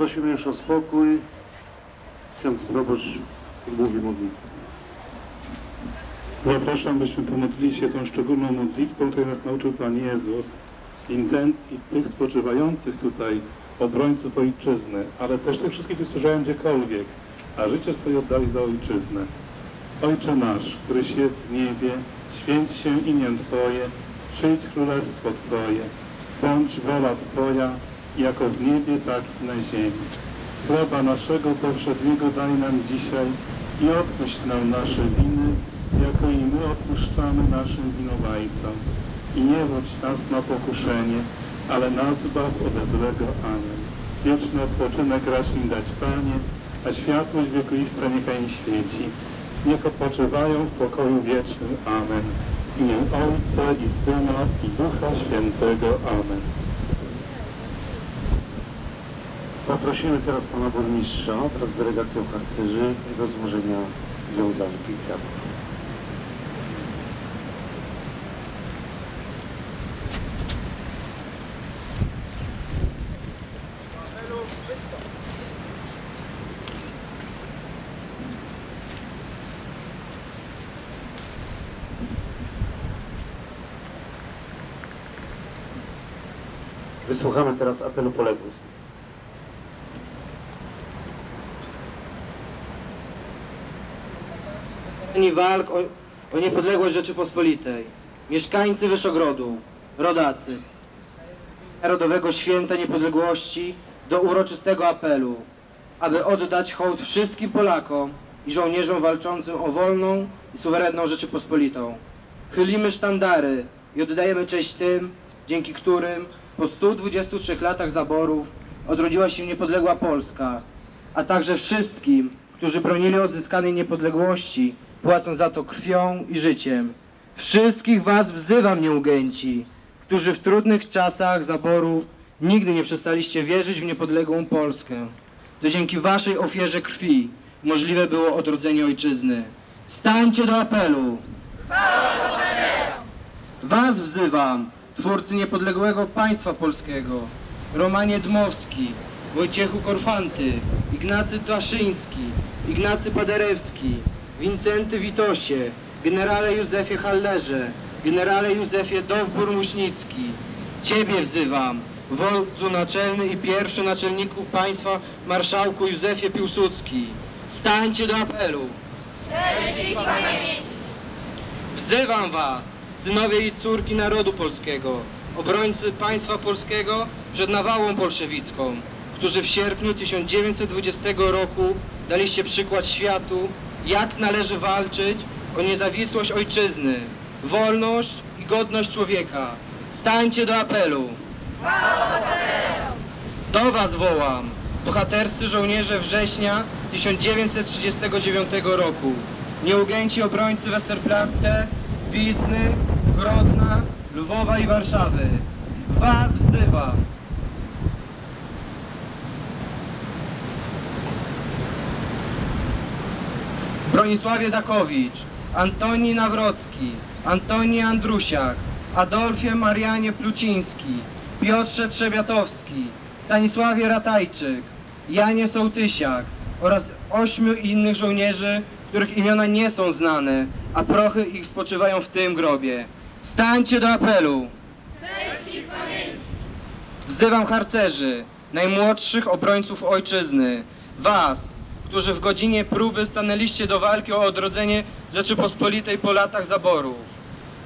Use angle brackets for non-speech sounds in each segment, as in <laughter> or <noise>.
Poprosimy już o spokój. Ksiądz proboszcz mówi modlitwę. Zapraszam, byśmy pomodlili się tą szczególną modlitwą, której nas nauczył Pan Jezus. Intencji tych spoczywających tutaj, obrońców ojczyzny, ale też tych wszystkich, którzy służają gdziekolwiek, a życie swoje oddali za ojczyznę. Ojcze nasz, któryś jest w niebie, święć się imię Twoje, przyjdź królestwo Twoje, bądź wola Twoja, jako w niebie, tak i na ziemi. Chleba naszego powszedniego daj nam dzisiaj i odpuść nam nasze winy, jako i my odpuszczamy naszym winowajcom. I nie wódź nas na pokuszenie, ale nas zbaw ode złego. Amen. Wieczny odpoczynek racz im dać, Panie, a światłość wiekuista niechaj im świeci. Niech odpoczywają w pokoju wiecznym. Amen. W imię Ojca i Syna i Ducha Świętego. Amen. Poprosimy teraz pana burmistrza wraz z delegacją harcerzy do złożenia wiązanki kwiatów. Wysłuchamy teraz apelu poległych. Ani walk o, o niepodległość Rzeczypospolitej. Mieszkańcy Wyszogrodu, rodacy. Narodowego Święta Niepodległości do uroczystego apelu, aby oddać hołd wszystkim Polakom i żołnierzom walczącym o wolną i suwerenną Rzeczypospolitą. Chylimy sztandary i oddajemy cześć tym, dzięki którym po 123 latach zaborów odrodziła się niepodległa Polska, a także wszystkim, którzy bronili odzyskanej niepodległości, płacąc za to krwią i życiem. Wszystkich was wzywam, nieugęci, którzy w trudnych czasach zaborów nigdy nie przestaliście wierzyć w niepodległą Polskę. To dzięki waszej ofierze krwi możliwe było odrodzenie ojczyzny. Stańcie do apelu! Was wzywam, twórcy niepodległego państwa polskiego, Romanie Dmowski, Wojciechu Korfanty, Ignacy Taszyński, Ignacy Paderewski, Wincenty Witosie, generale Józefie Hallerze, generale Józefie Dowbor-Muśnicki. Ciebie wzywam, wodzu naczelny i pierwszy naczelniku państwa, marszałku Józefie Piłsudski. Stańcie do apelu! Wzywam was, synowie i córki narodu polskiego, obrońcy państwa polskiego przed nawałą bolszewicką, którzy w sierpniu 1920 roku daliście przykład światu, jak należy walczyć o niezawisłość ojczyzny, wolność i godność człowieka. Stańcie do apelu! Do was wołam, bohaterscy żołnierze września 1939 roku, nieugęci obrońcy Westerplatte, Wisny, Grodna, Lwowa i Warszawy. Was wzywam. Bronisławie Dakowicz, Antoni Nawrocki, Antoni Andrusiak, Adolfie Marianie Pluciński, Piotrze Trzebiatowski, Stanisławie Ratajczyk, Janie Sołtysiak oraz ośmiu innych żołnierzy, których imiona nie są znane, a prochy ich spoczywają w tym grobie. Stańcie do apelu! Wzywam harcerzy, najmłodszych obrońców ojczyzny, was, którzy w godzinie próby stanęliście do walki o odrodzenie Rzeczypospolitej po latach zaborów,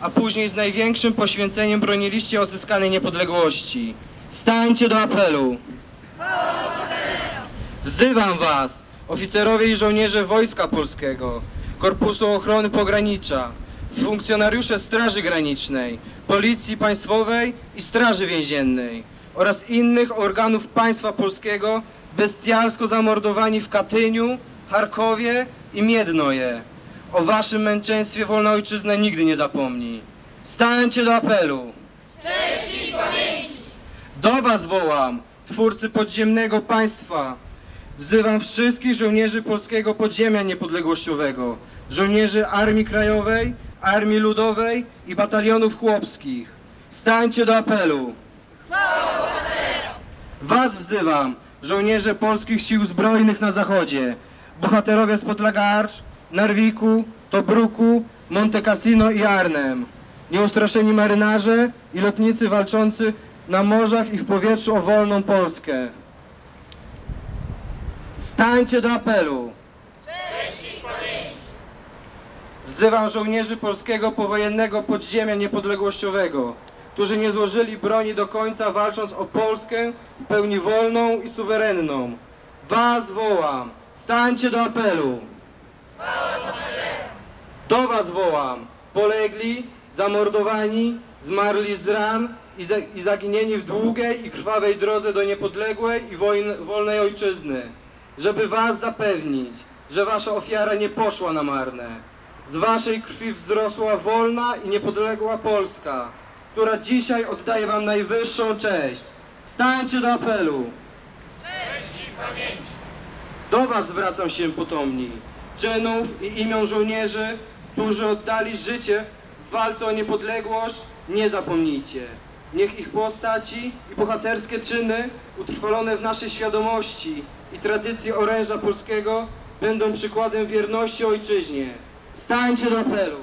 a później z największym poświęceniem broniliście odzyskanej niepodległości. Stańcie do apelu! Wzywam was, oficerowie i żołnierze Wojska Polskiego, Korpusu Ochrony Pogranicza, funkcjonariusze Straży Granicznej, Policji Państwowej i Straży Więziennej oraz innych organów państwa polskiego bestialsko zamordowani w Katyniu, Charkowie i Miednoje. O waszym męczeństwie wolna ojczyzna nigdy nie zapomni. Stańcie do apelu! Do was wołam, twórcy podziemnego państwa. Wzywam wszystkich żołnierzy polskiego podziemia niepodległościowego, żołnierzy Armii Krajowej, Armii Ludowej i batalionów chłopskich. Stańcie do apelu. Was wzywam, żołnierze polskich sił zbrojnych na zachodzie, bohaterowie z Potragarcz, Narwiku, Tobruku, Monte Cassino i Arnhem, nieustraszeni marynarze i lotnicy walczący na morzach i w powietrzu o wolną Polskę. Stańcie do apelu! Wzywam żołnierzy polskiego powojennego podziemia niepodległościowego, którzy nie złożyli broni do końca, walcząc o Polskę w pełni wolną i suwerenną. Was wołam, stańcie do apelu. Do was wołam, polegli, zamordowani, zmarli z ran i, za, i zaginieni w długiej i krwawej drodze do niepodległej i wolnej ojczyzny, żeby was zapewnić, że wasza ofiara nie poszła na marne. Z waszej krwi wzrosła wolna i niepodległa Polska, która dzisiaj oddaje wam najwyższą cześć. Stańcie do apelu. Do was zwracam się potomni, czynów i imion żołnierzy, którzy oddali życie w walce o niepodległość, nie zapomnijcie. Niech ich postaci i bohaterskie czyny utrwalone w naszej świadomości i tradycji oręża polskiego będą przykładem wierności ojczyźnie. Stańcie do apelu.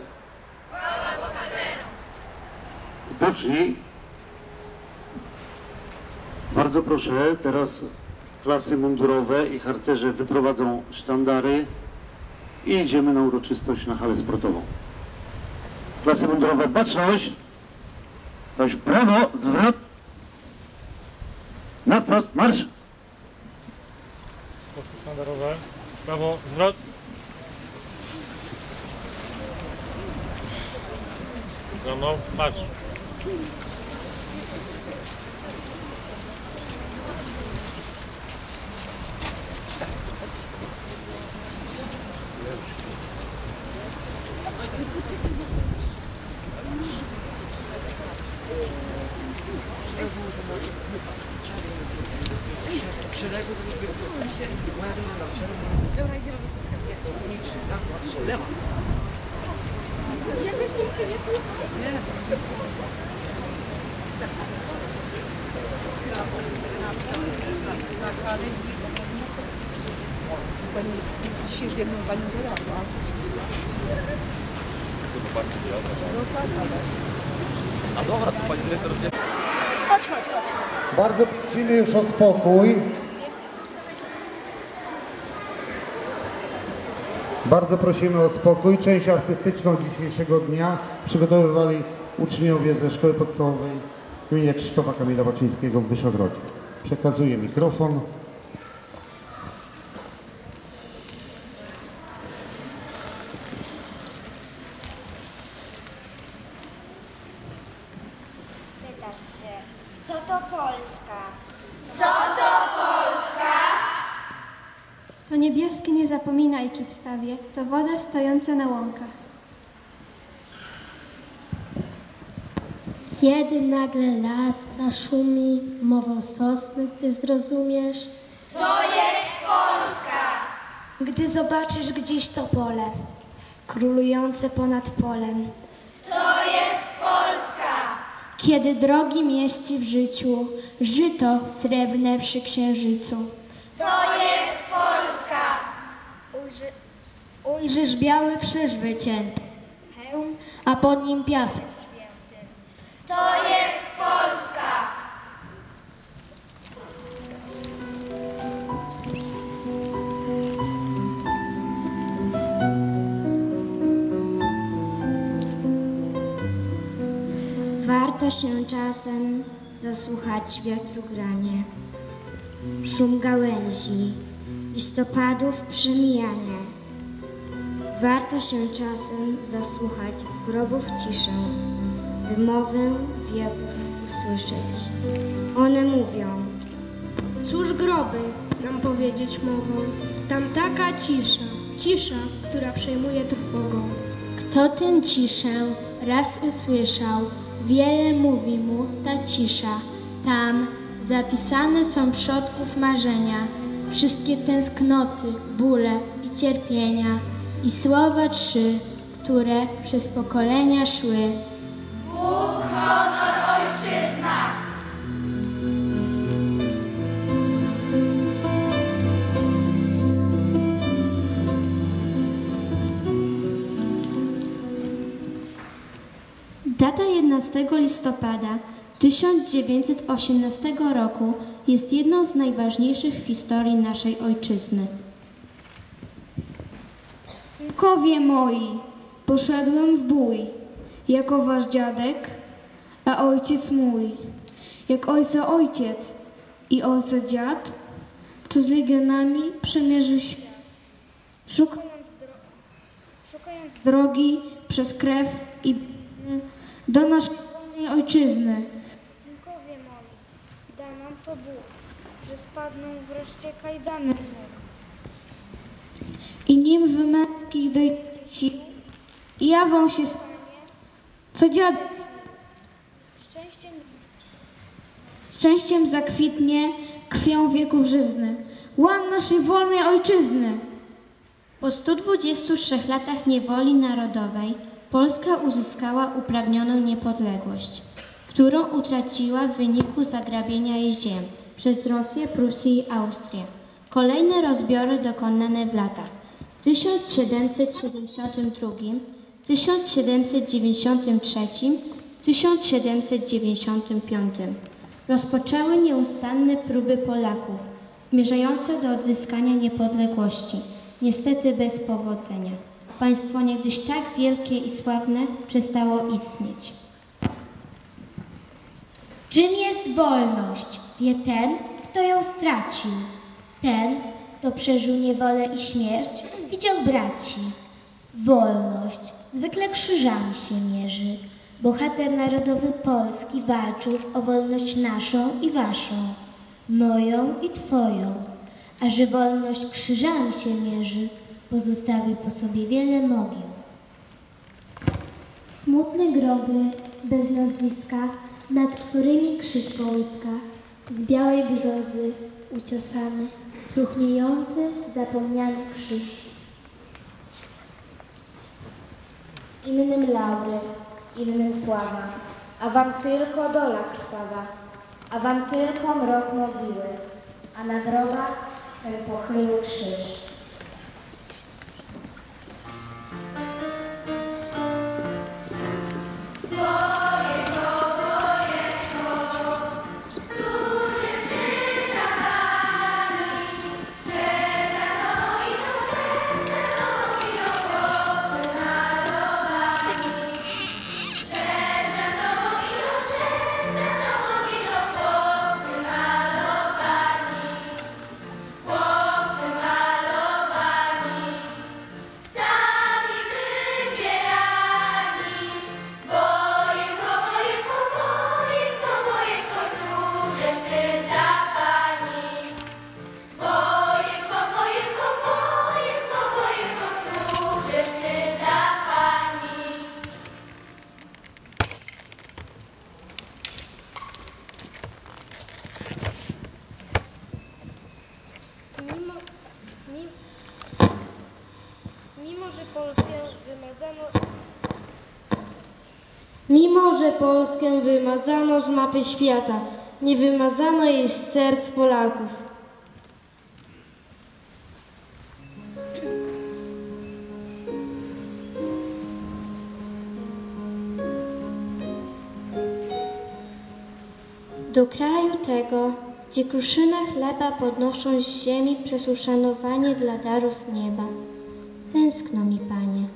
Spocznij. Bardzo proszę, teraz klasy mundurowe i harcerze wyprowadzą sztandary i idziemy na uroczystość na halę sportową. Klasy mundurowe, baczność! Ktoś w prawo, zwrot. Na wprost, marsz! sztandarowe. Prawo, zwrot. Za mną, marsz. Gracias. Pani się z jedną panią zadała. Bardzo prosimy już o spokój. Bardzo prosimy o spokój. Część artystyczną dzisiejszego dnia przygotowywali uczniowie ze szkoły podstawowej imienia Krzysztofa Kamila Baczyńskiego w Wyszogrodzie. Przekazuję mikrofon. Pytasz się, co to Polska? To niebieskie nie zapominaj ci wstawie, to woda stojąca na łąkach. Kiedy nagle las zaszumi, mową sosny ty zrozumiesz, To jest Polska! gdy zobaczysz gdzieś to pole, królujące ponad polem. To jest Polska! Kiedy drogi mieści w życiu, żyto srebrne przy księżycu. To jest ujrzysz biały krzyż wycięty, hełm, a pod nim piasek święty. To jest Polska! Warto się czasem zasłuchać wiatru granie, szum gałęzi, listopadów przemijanie. Warto się czasem zasłuchać w grobów ciszę, wymowę wieków usłyszeć. One mówią, Cóż groby nam powiedzieć mogą? Tam taka cisza, cisza, która przejmuje trwogą. kto tę ciszę raz usłyszał, wiele mówi mu ta cisza. Tam zapisane są przodków marzenia, wszystkie tęsknoty, bóle i cierpienia i słowa trzy, które przez pokolenia szły. Bóg, honor, ojczyzna! Data 11 listopada 1918 roku jest jedną z najważniejszych w historii naszej ojczyzny. Synkowie moi, poszedłem w bój, jako wasz dziadek, a ojciec mój, jak ojca ojciec i ojca dziad, to z legionami przemierzył świat. Szukając, dro- szukając drogi przez krew i blizny do naszej ojczyzny. Synkowie moi, da nam to Bóg, że spadną wreszcie kajdany z nóg. I nim wy męskich sił, i jawą się co dziadek Szczęściem Szczęściem zakwitnie krwią wieków żyzny. Łan naszej wolnej ojczyzny. Po 123 latach niewoli narodowej Polska uzyskała upragnioną niepodległość, którą utraciła w wyniku zagrabienia jej ziem przez Rosję, Prusję i Austrię. Kolejne rozbiory dokonane w latach 1772, 1793, 1795 rozpoczęły nieustanne próby Polaków zmierzające do odzyskania niepodległości, niestety bez powodzenia. Państwo niegdyś tak wielkie i sławne przestało istnieć. Czym jest wolność? Wie ten, kto ją stracił. Ten, kto przeżył niewolę i śmierć, widział braci. Wolność zwykle krzyżami się mierzy. Bohater narodowy Polski walczył o wolność naszą i waszą, moją i twoją. A że wolność krzyżami się mierzy, pozostawił po sobie wiele mogił. Smutne groby bez nazwiska, nad którymi krzyż połyska, z białej brzozy uciosany, truchniejący, zapomniany krzyż. Innym laury, innym sława, a wam tylko dola krwawa, a wam tylko mrok mogiły, a na grobach ten pochyły krzyż. Chłopcy wymazano z mapy świata, nie wymazano jej z serc Polaków. Do kraju tego, gdzie kruszyny chleba podnoszą z ziemi przez uszanowanie dla darów nieba. Tęskno mi, Panie.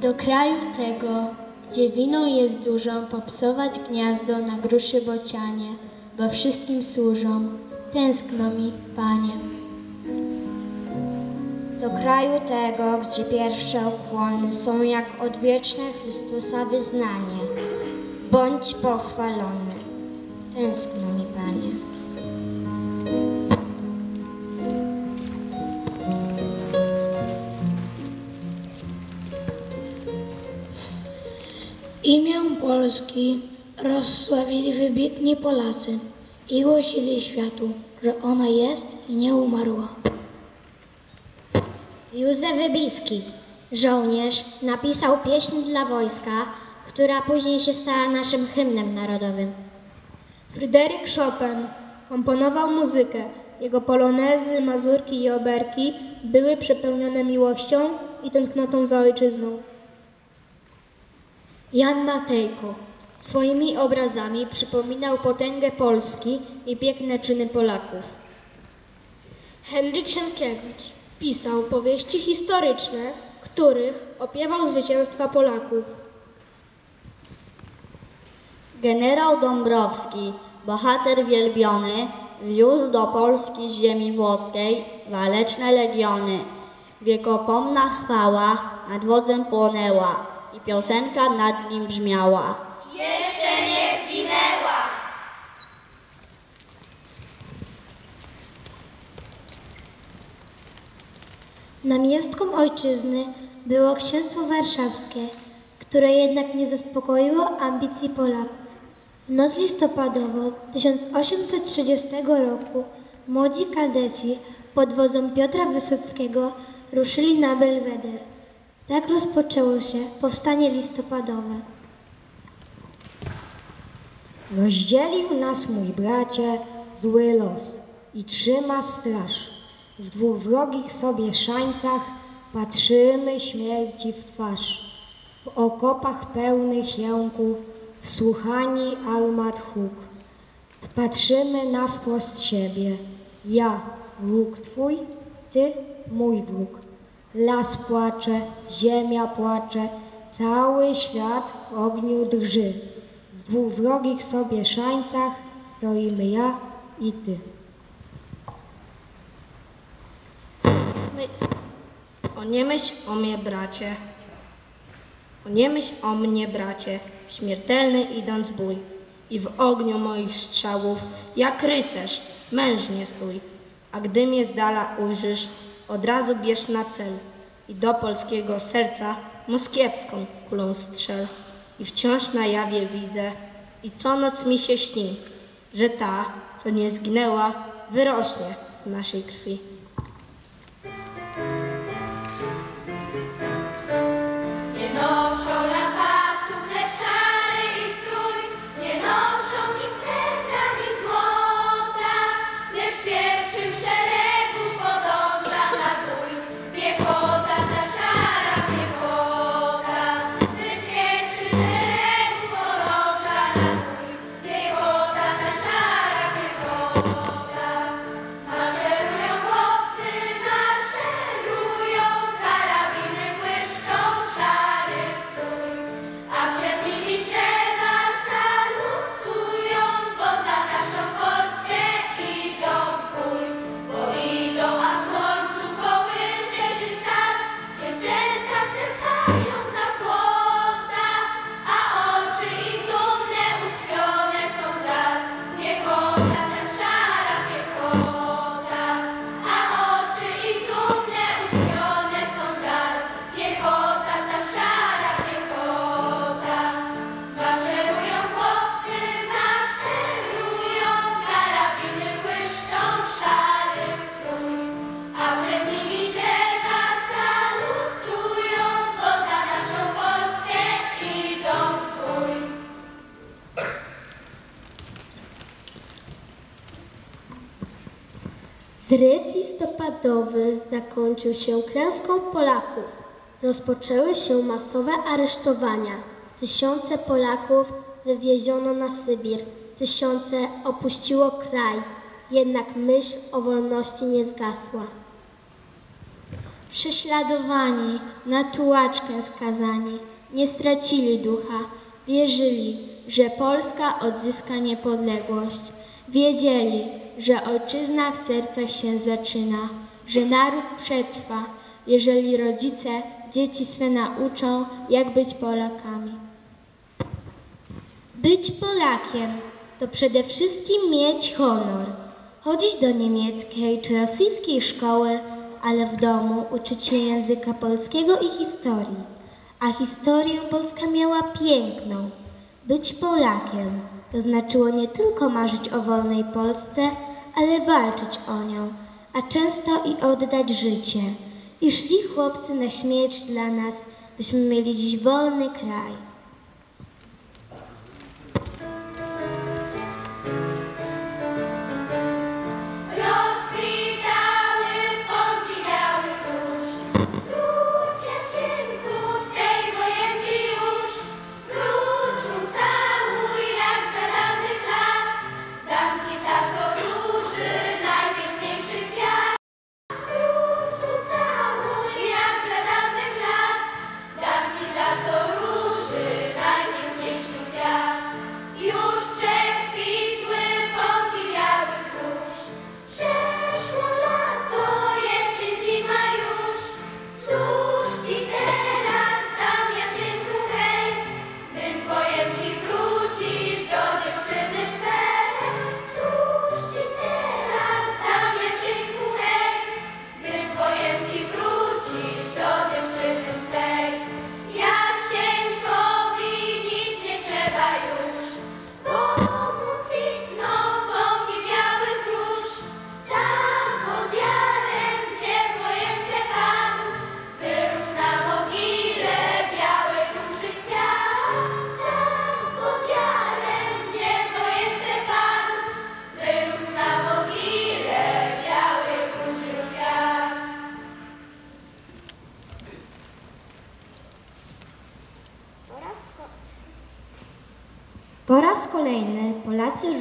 Do kraju tego, gdzie winą jest dużą, popsować gniazdo na gruszy bocianie, bo wszystkim służą. Tęskno mi, Panie. Do kraju tego, gdzie pierwsze okłony są jak odwieczne Chrystusa wyznanie. Bądź pochwalony. Tęskno mi, Imię Polski rozsławili wybitni Polacy i głosili światu, że ona jest i nie umarła. Józef Wybicki, żołnierz, napisał pieśń dla wojska, która później się stała naszym hymnem narodowym. Fryderyk Chopin komponował muzykę. Jego polonezy, mazurki i oberki były przepełnione miłością i tęsknotą za ojczyzną. Jan Matejko swoimi obrazami przypominał potęgę Polski i piękne czyny Polaków. Henryk Sienkiewicz pisał powieści historyczne, w których opiewał zwycięstwa Polaków. Generał Dąbrowski, bohater wielbiony, wiózł do Polski z ziemi włoskiej waleczne legiony. Wiekopomna chwała nad wodzem płonęła i piosenka nad nim brzmiała. Jeszcze nie zginęła. Namiestką ojczyzny było księstwo warszawskie, które jednak nie zaspokoiło ambicji Polaków. W noc listopadową 1830 roku młodzi kadeci pod wodzą Piotra Wysockiego ruszyli na Belweder. Tak rozpoczęło się powstanie listopadowe. Rozdzielił nas, mój bracie, zły los i trzyma straż. W dwóch wrogich sobie szańcach patrzymy śmierci w twarz. W okopach pełnych jęku, wsłuchani armat huk. Patrzymy na wprost siebie. Ja, wróg twój, ty, mój wróg. Las płacze, ziemia płacze, cały świat w ogniu drży. W dwóch wrogich sobie szańcach stoimy ja i ty. My... O nie myśl o mnie, bracie. O nie myśl o mnie, bracie, śmiertelny idąc bój. I w ogniu moich strzałów, jak rycerz, mężnie stój. A gdy mnie z dala ujrzysz, od razu bierz na cel. I do polskiego serca moskiewską kulą strzel. I wciąż na jawie widzę, i co noc mi się śni, że ta, co nie zginęła, wyrośnie z naszej krwi. Zryw listopadowy zakończył się klęską Polaków. Rozpoczęły się masowe aresztowania. Tysiące Polaków wywieziono na Sybir. Tysiące opuściło kraj. Jednak myśl o wolności nie zgasła. Prześladowani, na tułaczkę skazani, nie stracili ducha. Wierzyli, że Polska odzyska niepodległość. Wiedzieli, że ojczyzna w sercach się zaczyna, że naród przetrwa, jeżeli rodzice dzieci swe nauczą, jak być Polakami. Być Polakiem to przede wszystkim mieć honor, chodzić do niemieckiej czy rosyjskiej szkoły, ale w domu uczyć się języka polskiego i historii. A historię Polska miała piękną. Być Polakiem to znaczyło nie tylko marzyć o wolnej Polsce, ale walczyć o nią, a często i oddać życie. I szli chłopcy na śmierć dla nas, byśmy mieli dziś wolny kraj.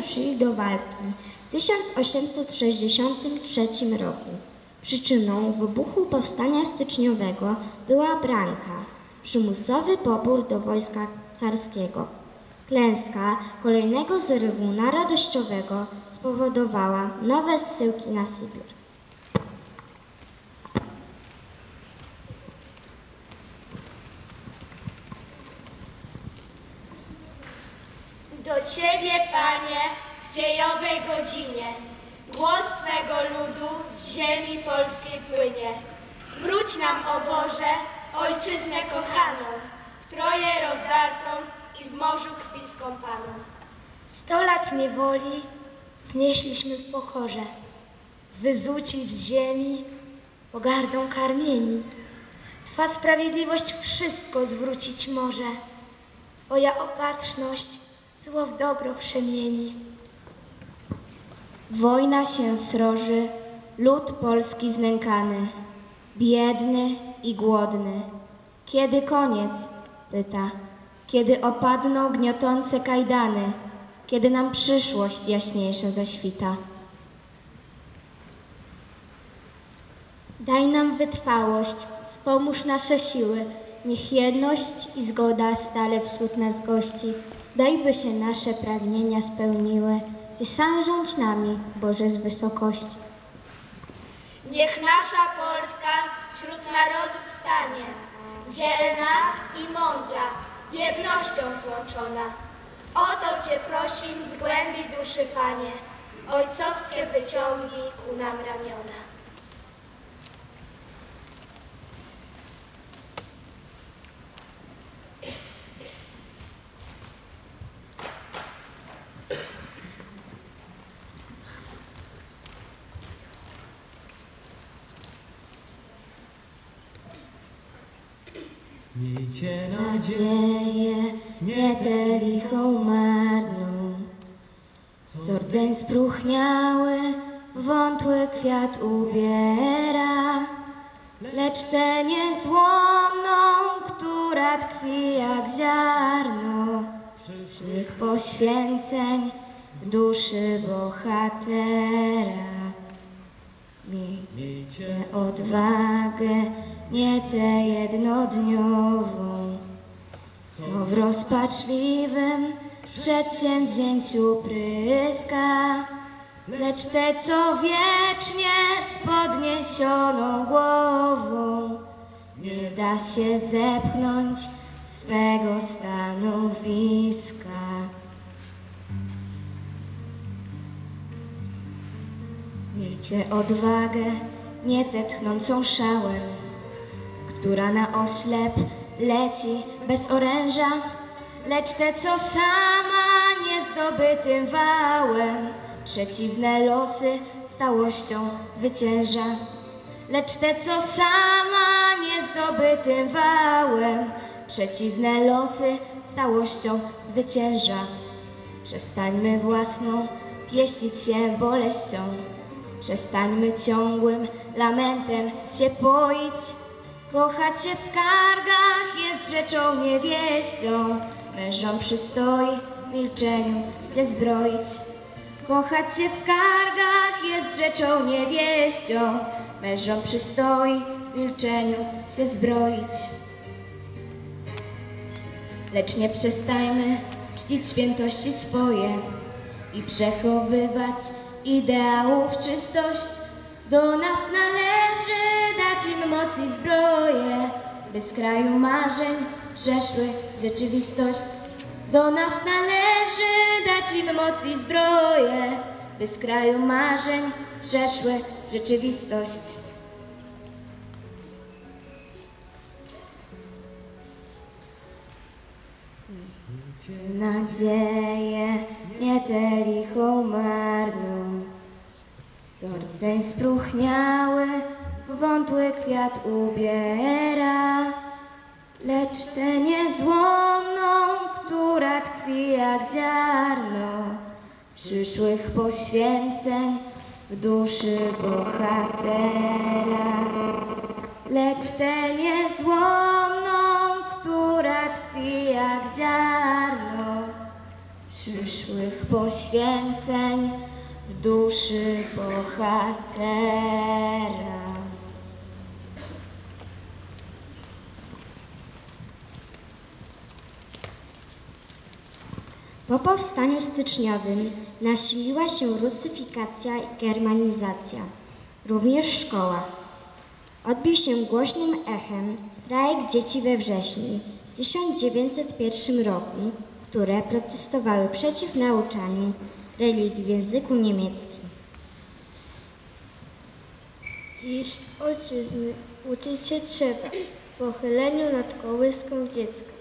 Ruszyli do walki w 1863 roku. Przyczyną wybuchu powstania styczniowego była branka, przymusowy pobór do wojska carskiego. Klęska kolejnego zrywu narodowościowego spowodowała nowe zsyłki na Sybir. Do Ciebie, Panie, w dziejowej godzinie, głos Twego ludu z ziemi polskiej płynie. Wróć nam, o Boże, Ojczyznę kochaną, w Troje rozdartą i w morzu krwi skąpaną. Sto lat niewoli znieśliśmy w pokorze, wyzuci z ziemi, pogardą karmieni. Twa sprawiedliwość wszystko zwrócić może, Twoja opatrzność zło w dobro przemieni. Wojna się sroży, lud polski znękany, biedny i głodny. Kiedy koniec? pyta. Kiedy opadną gniotące kajdany, kiedy nam przyszłość jaśniejsza zaświta. Daj nam wytrwałość, wspomóż nasze siły, niech jedność i zgoda stale wśród nas gości. Daj, by się nasze pragnienia spełniły, Ty sam nami, Boże z wysokości. Niech nasza Polska wśród narodów stanie, dzielna i mądra, jednością złączona. O to Cię prosim z głębi duszy, Panie, ojcowskie wyciągnij ku nam ramiona. Miejcie Nadzieję, nie tę lichą marną, co rdzeń spróchniały, wątły kwiat ubiera, lecz tę niezłomną, która tkwi jak ziarno. Przyszłych poświęceń w duszy bohatera. Miejcie odwagę, nie tę jednodniową, co w rozpaczliwym przedsięwzięciu pryska, lecz tę, co wiecznie z podniesioną głową nie da się zepchnąć swego stanowiska. Miejcie odwagę, nie tę tchnącą szałem, która na oślep leci bez oręża, lecz te, co sama niezdobytym wałem, przeciwne losy stałością zwycięża. Lecz te, co sama niezdobytym wałem, przeciwne losy stałością zwycięża. Przestańmy własną pieścić się boleścią, przestańmy ciągłym lamentem się poić, Kochać się w skargach jest rzeczą niewieścią, mężom przystoi w milczeniu się zbroić. Kochać się w skargach jest rzeczą niewieścią, mężom przystoi w milczeniu się zbroić. Lecz nie przestajmy czcić świętości swoje i przechowywać ideałów czystość. Do nas należy dać im moc i zbroję, by z kraju marzeń przeszły rzeczywistość. Do nas należy dać im moc i zbroję, by z kraju marzeń przeszły rzeczywistość. Nadzieję, nie tę lichą marną, rdzeń spróchniały, wątły kwiat ubiera, lecz tę niezłomną, która tkwi jak ziarno przyszłych poświęceń w duszy bohatera. Lecz tę niezłomną, która tkwi jak ziarno przyszłych poświęceń w duszy bohatera. Po powstaniu styczniowym nasiliła się rusyfikacja i germanizacja, również w szkołach. Odbił się głośnym echem strajk dzieci we wrześniu w 1901 roku, które protestowały przeciw nauczaniu religii w języku niemieckim. Dziś ojczyzny uczyć się trzeba pochyleniu nad kołyską dziecka,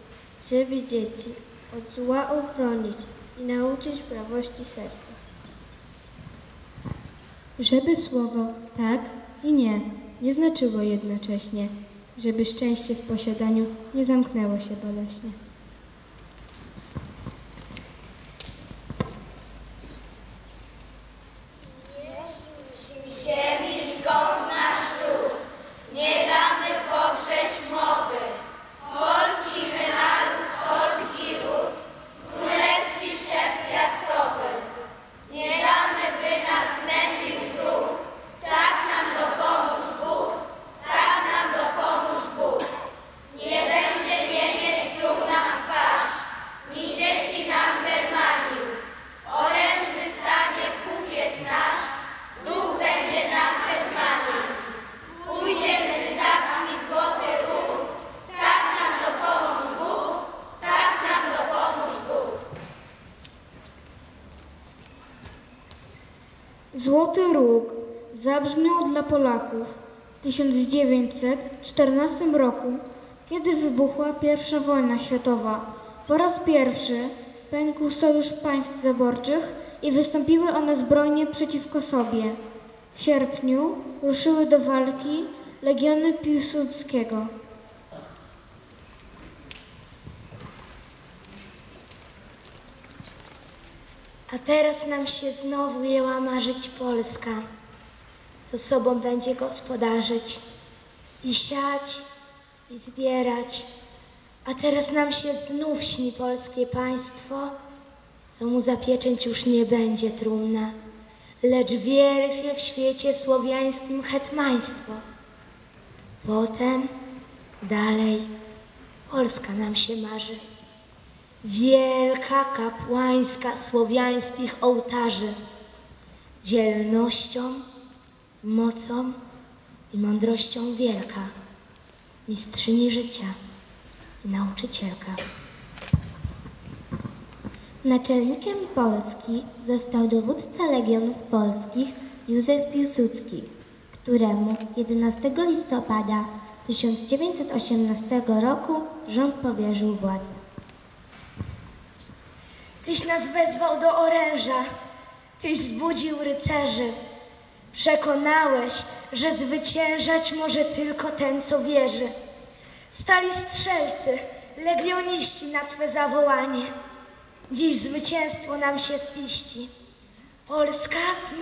żeby dzieci od zła ochronić i nauczyć prawości serca. Żeby słowo tak i nie nie znaczyło jednocześnie, żeby szczęście w posiadaniu nie zamknęło się boleśnie. Ziemi skąd nasz ród, nie damy pogrześć mowy. Polski my naród, polski ród, królewski szczep piastowy. Nie damy, by nas gnębił wróg, tak nam dopomóż Bóg, tak nam dopomóż Bóg. Nie będzie Niemiec pluł nam w twarz, ni dzieci nam germanił. Orężny stanie kupiec nasz, duch będzie nam hetmanił. Pójdziemy, zabrzmi złoty róg, tak nam dopomóż Bóg, tak nam dopomóż Bóg. Złoty Róg zabrzmiał dla Polaków w 1914 roku, kiedy wybuchła I wojna światowa. Po raz pierwszy pękł sojusz państw zaborczych i wystąpiły one zbrojnie przeciwko sobie. W sierpniu ruszyły do walki legiony Piłsudskiego. A teraz nam się znowu jęła marzyć Polska, co sobą będzie gospodarzyć i siać, i zbierać. A teraz nam się znów śni polskie państwo, co mu za pieczęć już nie będzie trumna, lecz wielkie w świecie słowiańskim hetmaństwo. Potem dalej Polska nam się marzy. Wielka kapłańska słowiańskich ołtarzy, dzielnością, mocą i mądrością wielka, mistrzyni życia i nauczycielka. Naczelnikiem Polski został dowódca Legionów Polskich Józef Piłsudski, któremu 11 listopada 1918 roku rząd powierzył władzę. Tyś nas wezwał do oręża, tyś zbudził rycerzy. Przekonałeś, że zwyciężać może tylko ten, co wierzy. Stali strzelcy, legioniści na Twe zawołanie. Dziś zwycięstwo nam się ziści. Polska z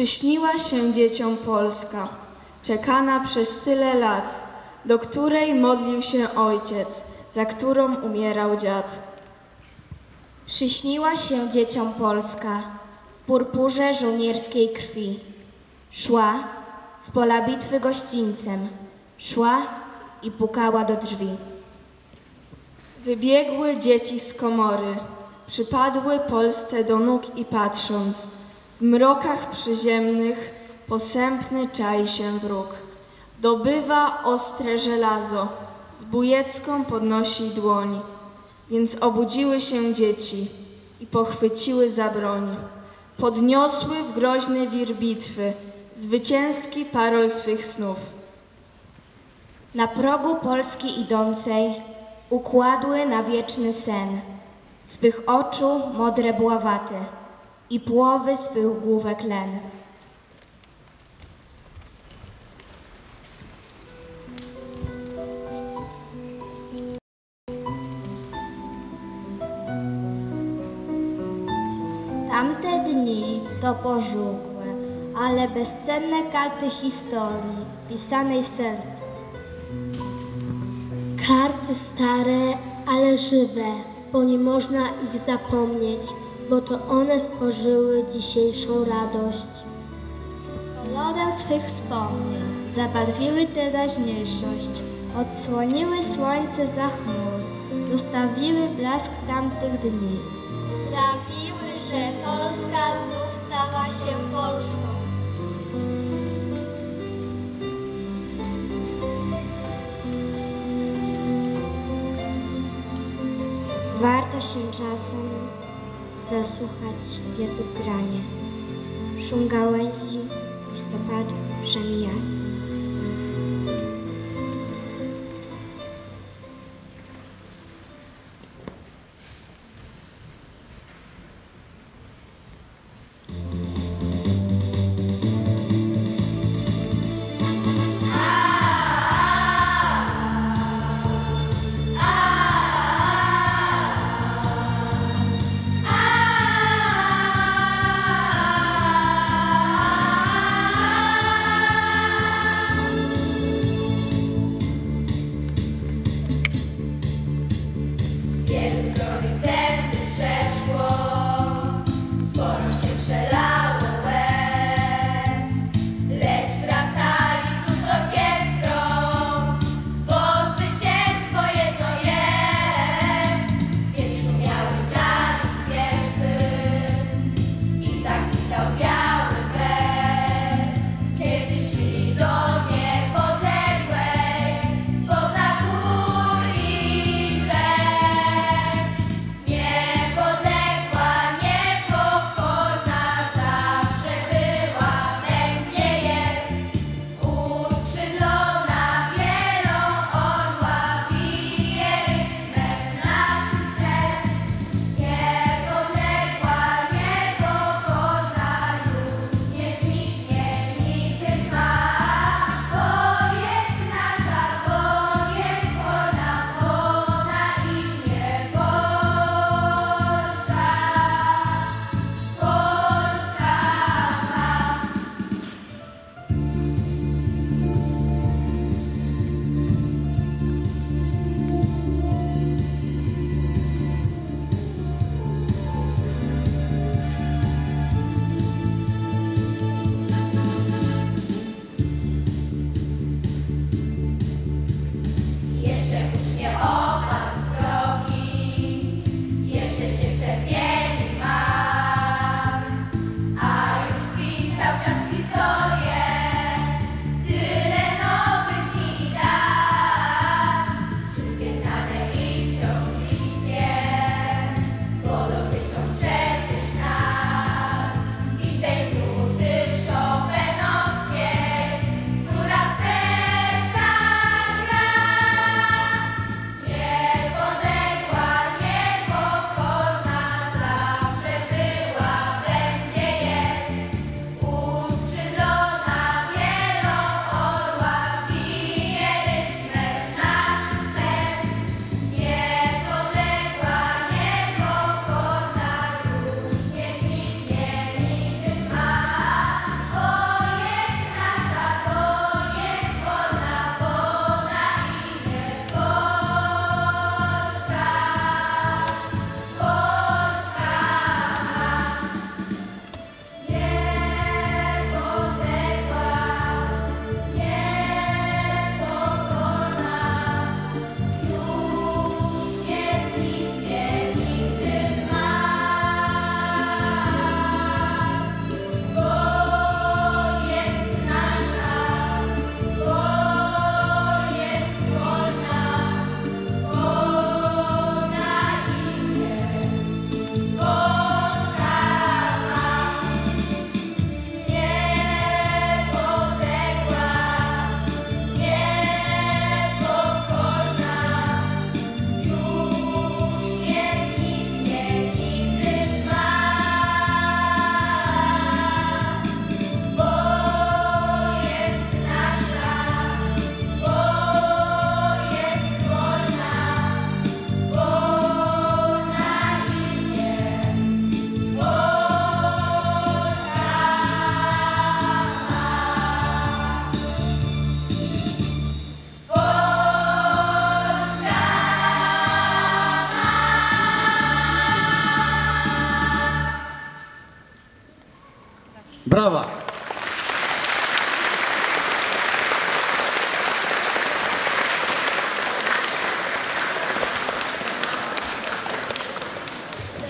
Przyśniła się dzieciom Polska, czekana przez tyle lat, do której modlił się ojciec, za którą umierał dziad. Przyśniła się dzieciom Polska w purpurze żołnierskiej krwi. Szła z pola bitwy gościńcem, szła i pukała do drzwi. Wybiegły dzieci z komory, przypadły Polsce do nóg i patrząc, w mrokach przyziemnych posępny czai się wróg. Dobywa ostre żelazo, z bujecką podnosi dłoń, więc obudziły się dzieci i pochwyciły za broń. Podniosły w groźny wir bitwy zwycięski parol swych snów. Na progu Polski idącej układły na wieczny sen swych oczu modre bławaty i płowy swych główek len. Tamte dni to pożółkłe, ale bezcenne karty historii, pisanej sercem. Karty stare, ale żywe, bo nie można ich zapomnieć, bo to one stworzyły dzisiejszą radość. Kolorem swych wspomnień zabarwiły teraźniejszość, odsłoniły słońce za chmur, zostawiły blask tamtych dni. Sprawiły, że Polska znów stała się Polską. Warto się czasem zasłuchać wiatru granie. Szum gałęzi listopadu przemija.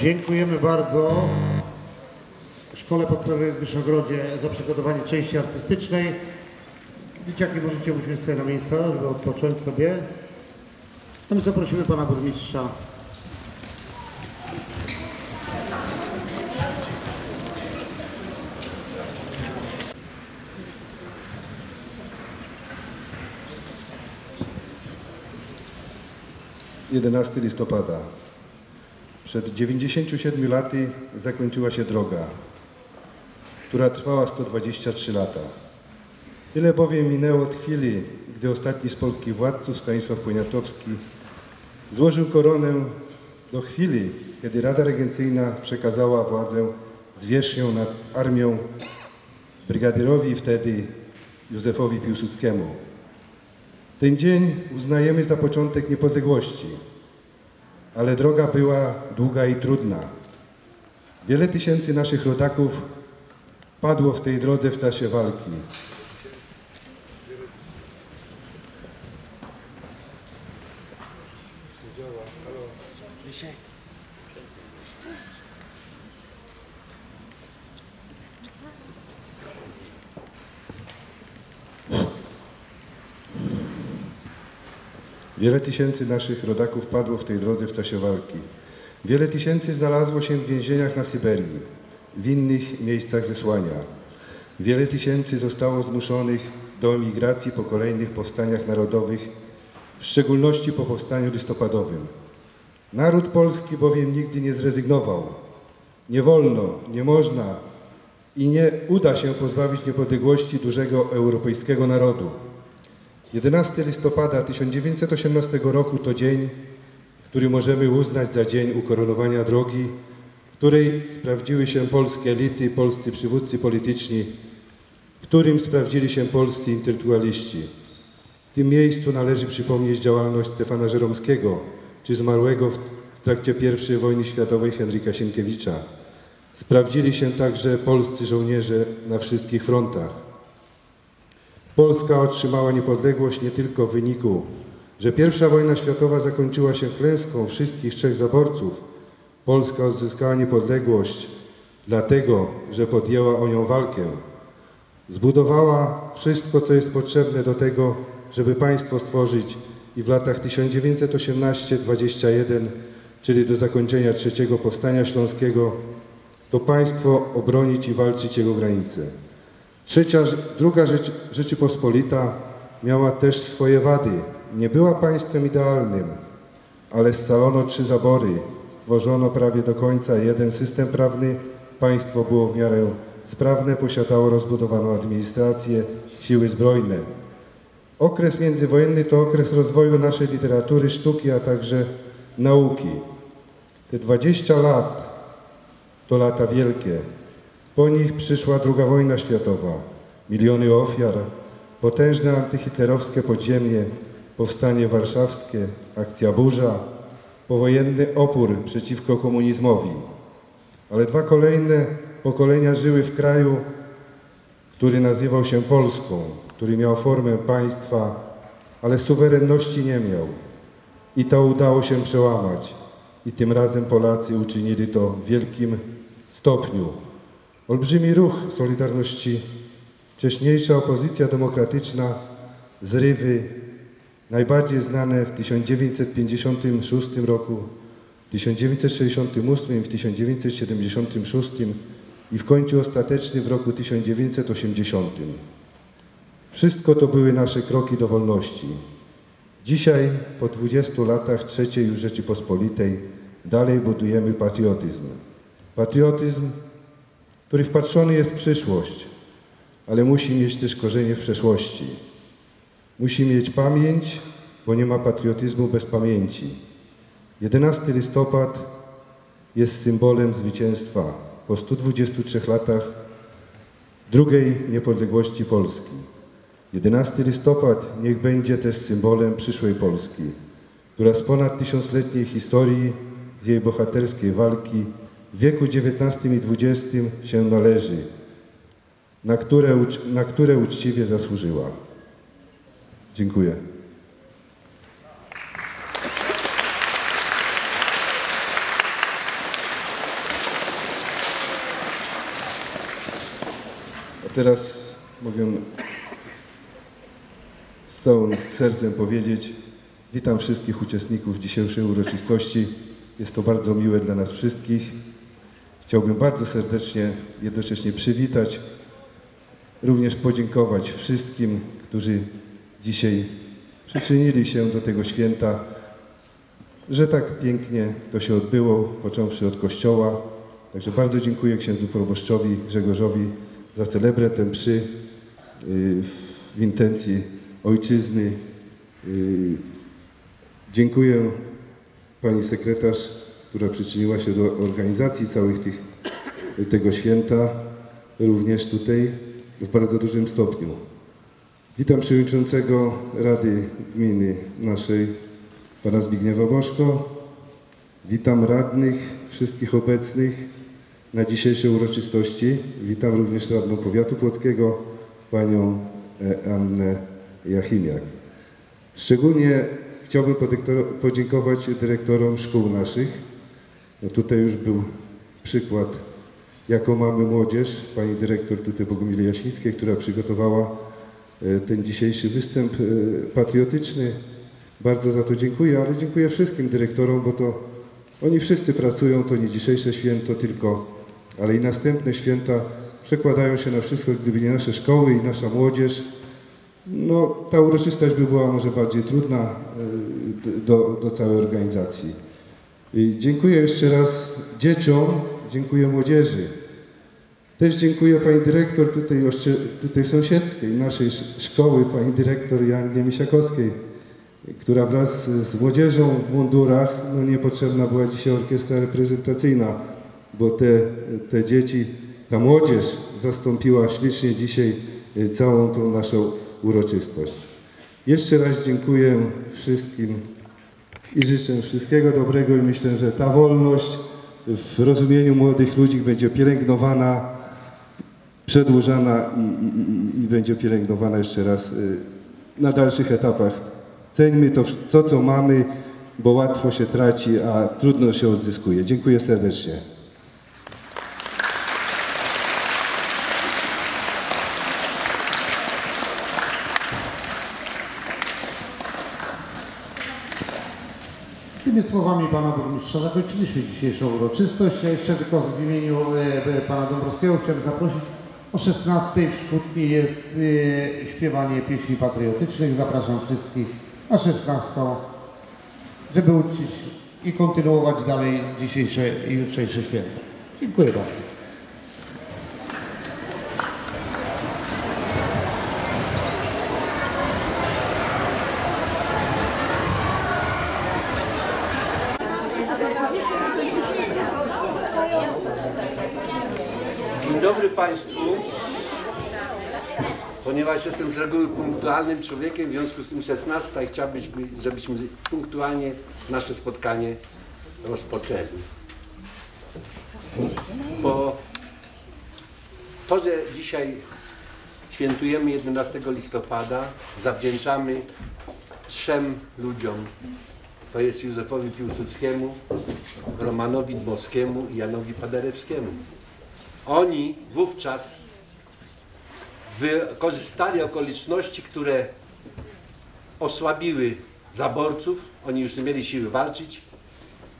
Dziękujemy bardzo Szkole Podstawowej w Wyszogrodzie za przygotowanie części artystycznej. Dzieciaki możecie usiąść sobie na miejsca, żeby odpocząć sobie. A my zaprosimy Pana Burmistrza. Jedenasty listopada. Przed 97 laty zakończyła się droga, która trwała 123 lata. Tyle bowiem minęło od chwili, gdy ostatni z polskich władców, Stanisław Poniatowski, złożył koronę do chwili, kiedy Rada Regencyjna przekazała władzę zwierzchnią nad armią brygadierowi wtedy Józefowi Piłsudskiemu. Ten dzień uznajemy za początek niepodległości, ale droga była długa i trudna. Wiele tysięcy naszych rodaków padło w tej drodze w czasie walki. Wiele tysięcy naszych rodaków padło w tej drodze w czasie walki. Wiele tysięcy znalazło się w więzieniach na Syberii, w innych miejscach zesłania. Wiele tysięcy zostało zmuszonych do emigracji po kolejnych powstaniach narodowych, w szczególności po powstaniu listopadowym. Naród polski bowiem nigdy nie zrezygnował. Nie wolno, nie można i nie uda się pozbawić niepodległości dużego europejskiego narodu. 11 listopada 1918 roku to dzień, który możemy uznać za dzień ukoronowania drogi, w której sprawdziły się polskie elity, polscy przywódcy polityczni, w którym sprawdzili się polscy intelektualiści. W tym miejscu należy przypomnieć działalność Stefana Żeromskiego, czy zmarłego w trakcie I wojny światowej Henryka Sienkiewicza. Sprawdzili się także polscy żołnierze na wszystkich frontach. Polska otrzymała niepodległość nie tylko w wyniku, że I wojna światowa zakończyła się klęską wszystkich trzech zaborców. Polska odzyskała niepodległość dlatego, że podjęła o nią walkę. Zbudowała wszystko, co jest potrzebne do tego, żeby państwo stworzyć i w latach 1918-21, czyli do zakończenia trzeciego powstania śląskiego, to państwo obronić i walczyć jego granice. Trzecia, druga Rzecz, Rzeczypospolita miała też swoje wady. Nie była państwem idealnym, ale scalono trzy zabory, stworzono prawie do końca jeden system prawny, państwo było w miarę sprawne, posiadało rozbudowaną administrację, siły zbrojne. Okres międzywojenny to okres rozwoju naszej literatury, sztuki, a także nauki. Te 20 lat to lata wielkie. Po nich przyszła II wojna światowa, miliony ofiar, potężne antyhitlerowskie podziemie, powstanie warszawskie, akcja burza, powojenny opór przeciwko komunizmowi. Ale dwa kolejne pokolenia żyły w kraju, który nazywał się Polską, który miał formę państwa, ale suwerenności nie miał. I to udało się przełamać. I tym razem Polacy uczynili to w wielkim stopniu. Olbrzymi ruch Solidarności, wcześniejsza opozycja demokratyczna, zrywy, najbardziej znane w 1956 roku, w 1968, w 1976 i w końcu ostateczny w roku 1980. Wszystko to były nasze kroki do wolności. Dzisiaj, po 20 latach III już Rzeczypospolitej, dalej budujemy patriotyzm. Patriotyzm, który wpatrzony jest w przyszłość, ale musi mieć też korzenie w przeszłości. Musi mieć pamięć, bo nie ma patriotyzmu bez pamięci. 11 listopad jest symbolem zwycięstwa po 123 latach drugiej niepodległości Polski. 11 listopad niech będzie też symbolem przyszłej Polski, która z ponad tysiącletniej historii, z jej bohaterskiej walki w wieku XIX i XX się należy. na które, na które uczciwie zasłużyła. Dziękuję. A teraz mogę z całym sercem powiedzieć, witam wszystkich uczestników dzisiejszej uroczystości. Jest to bardzo miłe dla nas wszystkich. Chciałbym bardzo serdecznie jednocześnie przywitać, również podziękować wszystkim, którzy dzisiaj przyczynili się do tego święta, że tak pięknie to się odbyło, począwszy od kościoła. Także bardzo dziękuję księdzu proboszczowi Grzegorzowi za celebretę mszy y, w intencji ojczyzny. Y, Dziękuję pani sekretarz, która przyczyniła się do organizacji całych tych, tego święta, również tutaj w bardzo dużym stopniu. Witam przewodniczącego Rady Gminy naszej, pana Zbigniewa Bożko. Witam radnych, wszystkich obecnych na dzisiejszej uroczystości. Witam również radną powiatu płockiego, panią e, Annę Jachimiak. Szczególnie chciałbym podziękować dyrektorom szkół naszych. No tutaj już był przykład, jaką mamy młodzież. Pani dyrektor tutaj Bogumila Jasińskiej, która przygotowała e, ten dzisiejszy występ e, patriotyczny. Bardzo za to dziękuję, ale dziękuję wszystkim dyrektorom, bo to oni wszyscy pracują, to nie dzisiejsze święto tylko, ale i następne święta przekładają się na wszystko, gdyby nie nasze szkoły i nasza młodzież. No, ta uroczystość by była może bardziej trudna y, do, do całej organizacji. I dziękuję jeszcze raz dzieciom, dziękuję młodzieży. Też dziękuję pani dyrektor tutaj, tutaj sąsiedzkiej, naszej sz- szkoły, pani dyrektor Jannie Misiakowskiej, która wraz z młodzieżą w mundurach, no niepotrzebna była dzisiaj orkiestra reprezentacyjna, bo te, te dzieci, ta młodzież zastąpiła ślicznie dzisiaj y, całą tą naszą uroczystość. Jeszcze raz dziękuję wszystkim i życzę wszystkiego dobrego i myślę, że ta wolność w rozumieniu młodych ludzi będzie pielęgnowana, przedłużana i, i, i, będzie pielęgnowana jeszcze raz y, na dalszych etapach. Ceńmy to, co, co mamy, bo łatwo się traci, a trudno się odzyskuje. Dziękuję serdecznie. Tymi słowami pana burmistrza zakończyliśmy dzisiejszą uroczystość. Ja jeszcze tylko w imieniu e, e, pana Dąbrowskiego chciałbym zaprosić o 16 w Szkutni jest e, śpiewanie pieśni patriotycznych. Zapraszam wszystkich na 16, żeby uczcić i kontynuować dalej dzisiejsze i jutrzejsze święto. Dziękuję bardzo. Ponieważ jestem z reguły punktualnym człowiekiem, w związku z tym 16 i chciałbym, żebyśmy punktualnie nasze spotkanie rozpoczęli. Bo to, że dzisiaj świętujemy 11 listopada, zawdzięczamy trzem ludziom. To jest Józefowi Piłsudskiemu, Romanowi Dmowskiemu i Janowi Paderewskiemu. Oni wówczas wykorzystali okoliczności, które osłabiły zaborców, oni już nie mieli siły walczyć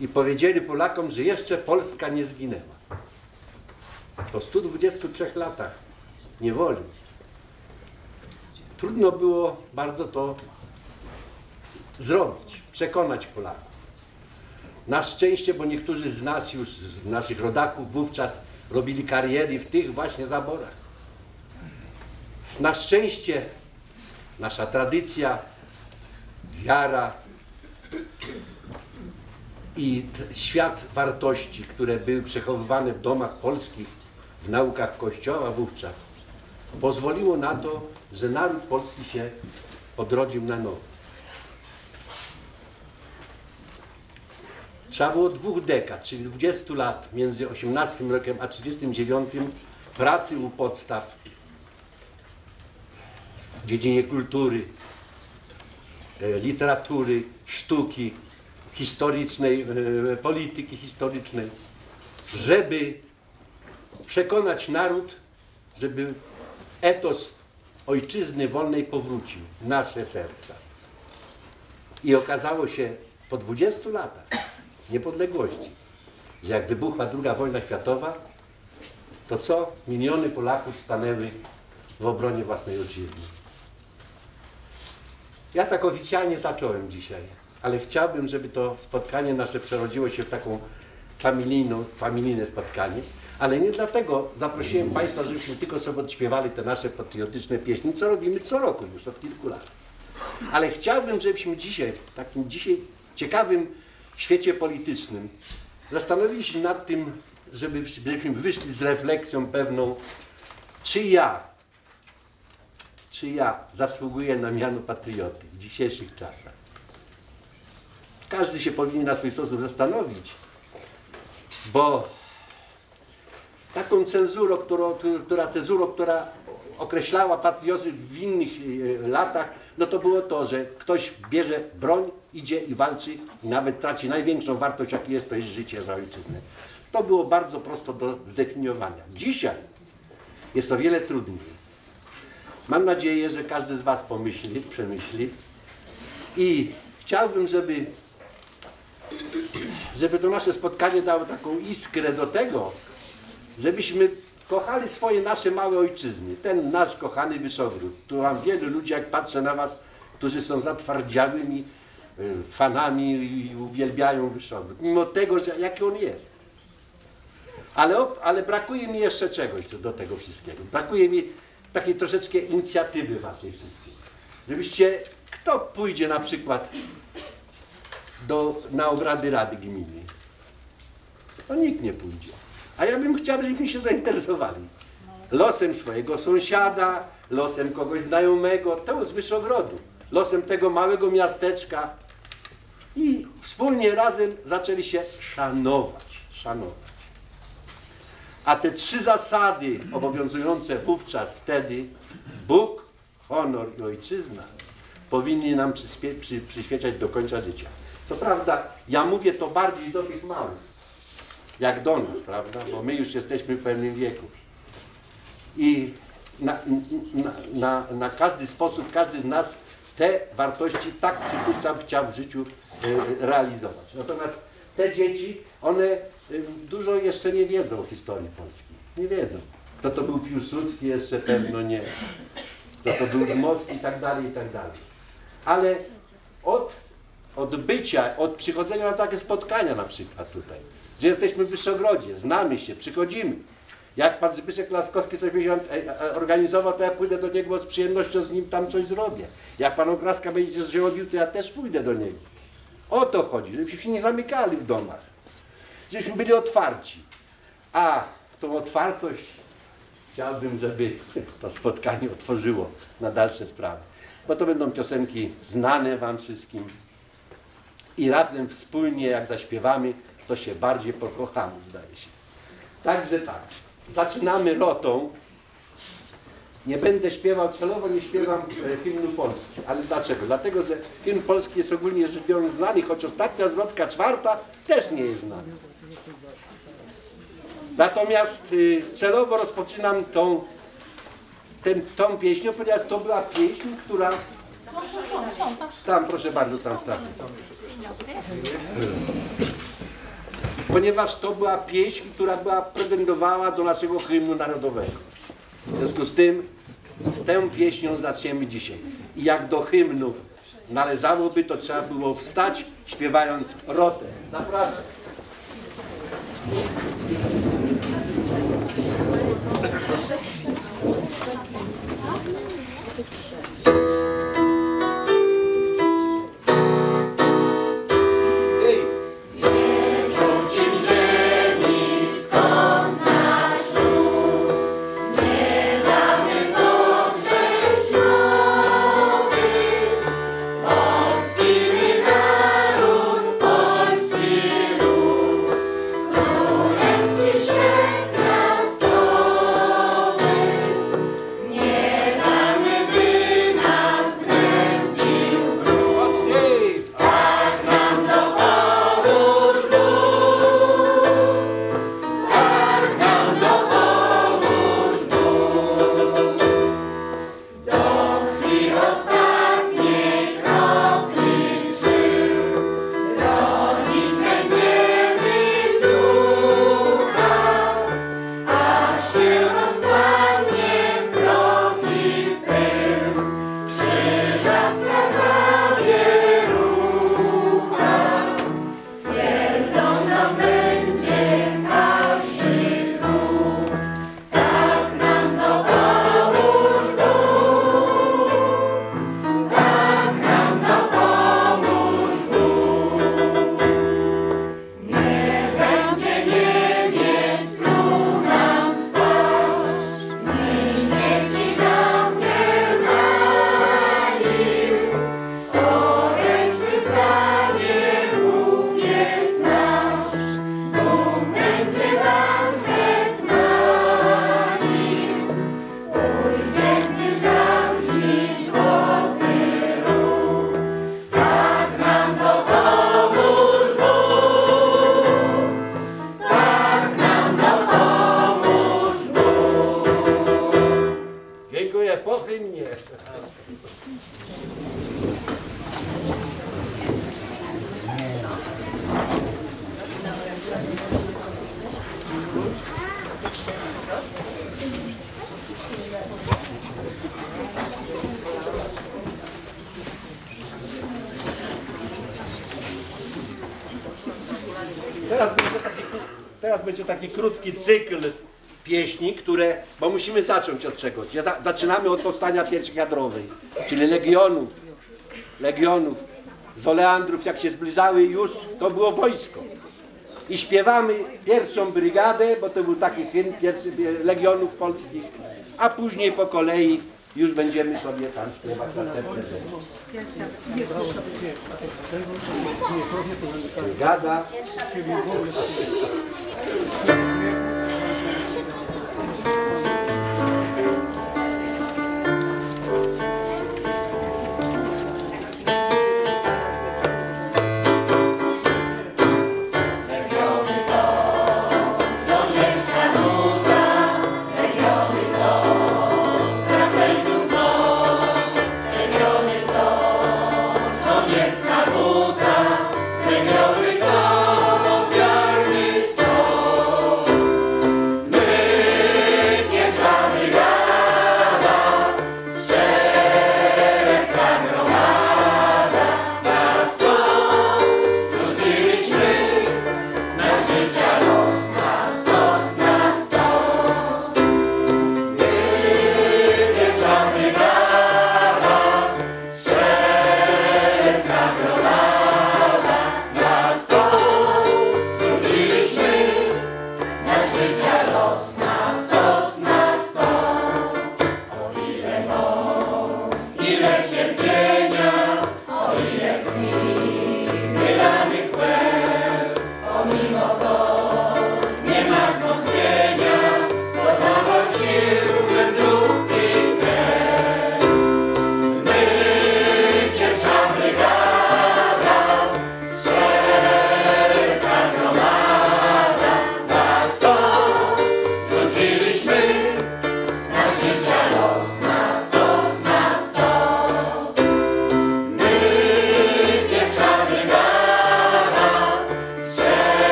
i powiedzieli Polakom, że jeszcze Polska nie zginęła. Po 123 latach niewoli trudno było bardzo to zrobić, przekonać Polaków. Na szczęście, bo niektórzy z nas już, z naszych rodaków wówczas robili kariery w tych właśnie zaborach. Na szczęście nasza tradycja, wiara i świat wartości, które były przechowywane w domach polskich, w naukach Kościoła wówczas, pozwoliło na to, że naród polski się odrodził na nowo. Trzeba było dwóch dekad, czyli 20 lat między 18 rokiem a 39 pracy u podstaw w dziedzinie kultury, e, literatury, sztuki, historycznej, e, polityki historycznej, żeby przekonać naród, żeby etos ojczyzny wolnej powrócił w nasze serca. I okazało się po 20 latach niepodległości, że jak wybuchła II wojna światowa, to co? Miliony Polaków stanęły w obronie własnej ojczyzny. Ja tak oficjalnie zacząłem dzisiaj, ale chciałbym, żeby to spotkanie nasze przerodziło się w taką familijną, familijne spotkanie, ale nie dlatego zaprosiłem Państwa, żebyśmy tylko sobie odśpiewali te nasze patriotyczne pieśni, co robimy co roku już od kilku lat. Ale chciałbym, żebyśmy dzisiaj, w takim dzisiaj ciekawym świecie politycznym, zastanowili się nad tym, żeby, żebyśmy wyszli z refleksją pewną, czy ja, czy ja zasługuję na miano patrioty w dzisiejszych czasach. Każdy się powinien na swój sposób zastanowić, bo taką cenzurą, która cenzurą, która określała patriotyzm w innych e, latach, no to było to, że ktoś bierze broń, idzie i walczy i nawet traci największą wartość, jaki jest, to jest życie za ojczyznę. To było bardzo prosto do zdefiniowania. Dzisiaj jest o wiele trudniej. Mam nadzieję, że każdy z Was pomyśli, przemyśli i chciałbym, żeby, żeby to nasze spotkanie dało taką iskrę do tego, żebyśmy kochali swoje nasze małe ojczyzny. Ten nasz kochany Wyszogród. Tu mam wielu ludzi, jak patrzę na Was, którzy są zatwardziałymi y, fanami i uwielbiają Wyszogród. Mimo tego, że jaki on jest. Ale, ale brakuje mi jeszcze czegoś do tego wszystkiego. Brakuje mi takiej troszeczkę inicjatywy waszej wszystkich. Żebyście, kto pójdzie na przykład do, na obrady Rady Gminy? No nikt nie pójdzie. A ja bym chciał, żebyśmy się zainteresowali losem swojego sąsiada, losem kogoś znajomego, to z Wyszogrodu, losem tego małego miasteczka i wspólnie razem zaczęli się szanować, szanować. A te trzy zasady obowiązujące wówczas, wtedy, Bóg, honor i ojczyzna, powinni nam przy, przyświecać do końca życia. Co prawda, ja mówię to bardziej do tych małych, jak do nas, prawda? Bo my już jesteśmy w pewnym wieku. I na, na, na, na każdy sposób, każdy z nas te wartości tak przypuszczam chciał w życiu y, realizować. Natomiast te dzieci, one dużo jeszcze nie wiedzą o historii Polski. Nie wiedzą. Kto to był Piłsudski jeszcze pewno nie. Kto to był Dmowski i tak dalej, i tak dalej. Ale od, bycia, od przychodzenia na takie spotkania na przykład tutaj, że jesteśmy w Wyszogrodzie, znamy się, przychodzimy. Jak pan Zbyszek Laskowski coś będzie e, organizował, to ja pójdę do niego z przyjemnością z nim tam coś zrobię. Jak pan Okraska będzie coś robił, to ja też pójdę do niego. O to chodzi, żebyśmy się nie zamykali w domach. Żebyśmy byli otwarci. A tą otwartość chciałbym, żeby to spotkanie otworzyło na dalsze sprawy. Bo to będą piosenki znane wam wszystkim. I razem wspólnie, jak zaśpiewamy, to się bardziej pokochamy, zdaje się. Także tak, zaczynamy rotą. Nie będę śpiewał, celowo nie śpiewam e, hymnu Polski. Ale dlaczego? Dlatego, że hymn polski jest ogólnie rzecz biorąc znany, choć ostatnia zwrotka, czwarta, też nie jest znana. Natomiast y, celowo rozpoczynam tą, ten, tą pieśnią, ponieważ to była pieśń, która... Tam, proszę bardzo, tam starczy ponieważ to była pieśń, która była pretendowała do naszego hymnu narodowego. W związku z tym tę pieśnią zaczniemy dzisiaj. I jak do hymnu należałoby, to trzeba było wstać śpiewając rotę. Zapraszam. Thank <laughs> you. Taki krótki cykl pieśni, które, bo musimy zacząć od czegoś. Zaczynamy od powstania pierwszej kadrowej, czyli legionów, legionów, z Oleandrów, jak się zbliżały już, to było wojsko. I śpiewamy pierwszą brygadę, bo to był taki hymn pierwszy, legionów polskich, a później po kolei już będziemy sobie tam śpiewać następne rzeczy. Brygada. Thank you.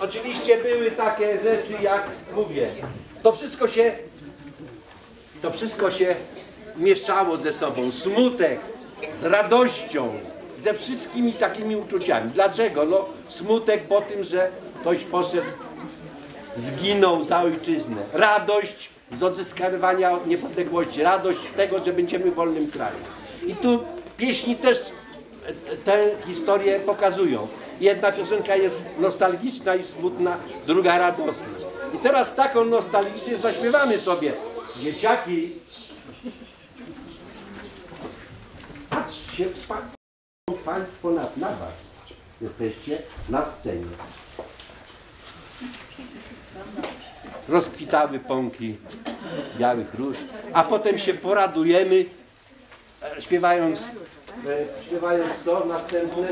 Oczywiście były takie rzeczy, jak mówię, to wszystko się, to wszystko się mieszało ze sobą. Smutek z radością, ze wszystkimi takimi uczuciami. Dlaczego? No smutek po tym, że ktoś poszedł zginął za ojczyznę. Radość z odzyskiwania niepodległości, radość tego, że będziemy wolnym kraju. I tu pieśni też te historie pokazują. Jedna piosenka jest nostalgiczna i smutna, druga radosna. I teraz taką nostalgicznie zaśpiewamy sobie. Dzieciaki, patrzcie pa, Państwo na, na Was. Jesteście na scenie. rozkwitały pąki białych róż, a potem się poradujemy, e, śpiewając, e, śpiewając co następne?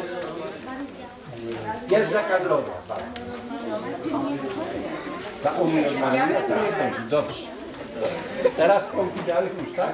Pierwsza kadrowa. tak. Ta umie normalnie? Tak, dobrze. Teraz pąki białych róż, tak?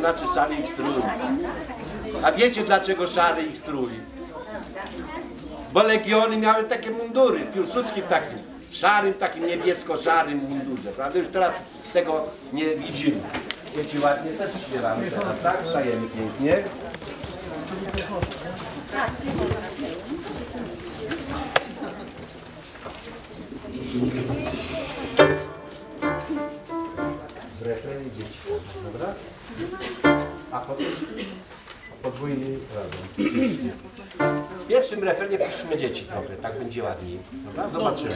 znaczy szary ich strój. A wiecie dlaczego szary ich strój? Bo legiony miały takie mundury, Piłsudski w takim szarym, takim niebiesko-szarym mundurze, prawda? Już teraz tego nie widzimy. Dzieci ładnie też śpiewamy teraz, tak? Stajemy pięknie. Thank you. W pierwszym refrenie puścimy dzieci trochę, tak będzie ładniej. Dobra? Zobaczymy.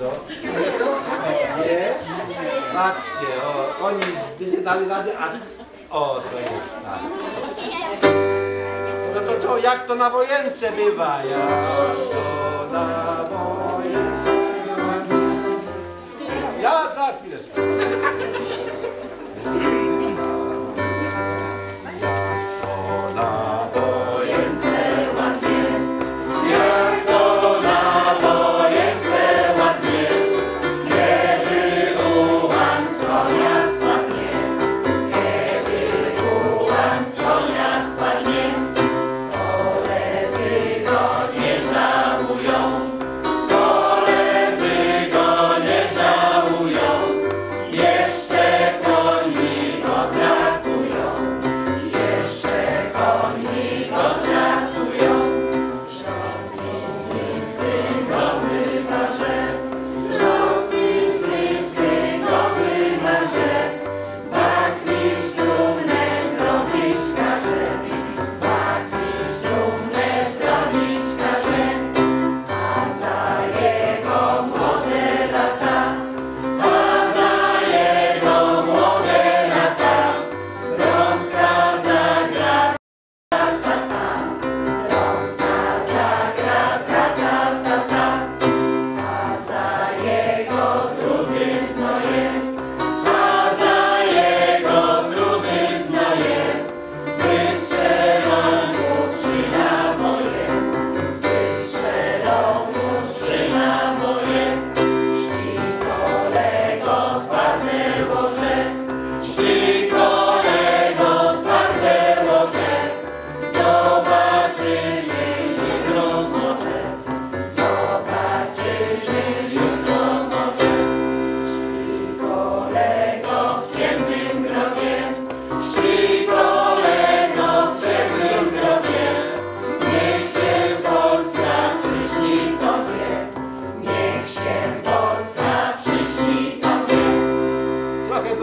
stuff.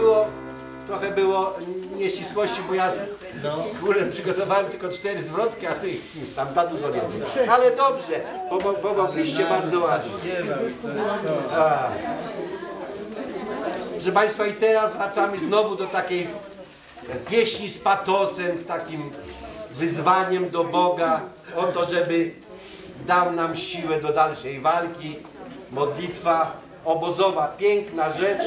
było, trochę było nieścisłości, bo ja no. z, chórem przygotowałem tylko cztery zwrotki, a ty tam ta dużo więcej. Ale dobrze, pomogliście bardzo ładnie. A. Proszę Państwa, i teraz wracamy znowu do takiej pieśni z patosem, z takim wyzwaniem do Boga o to, żeby dał nam siłę do dalszej walki. Modlitwa obozowa, piękna rzecz.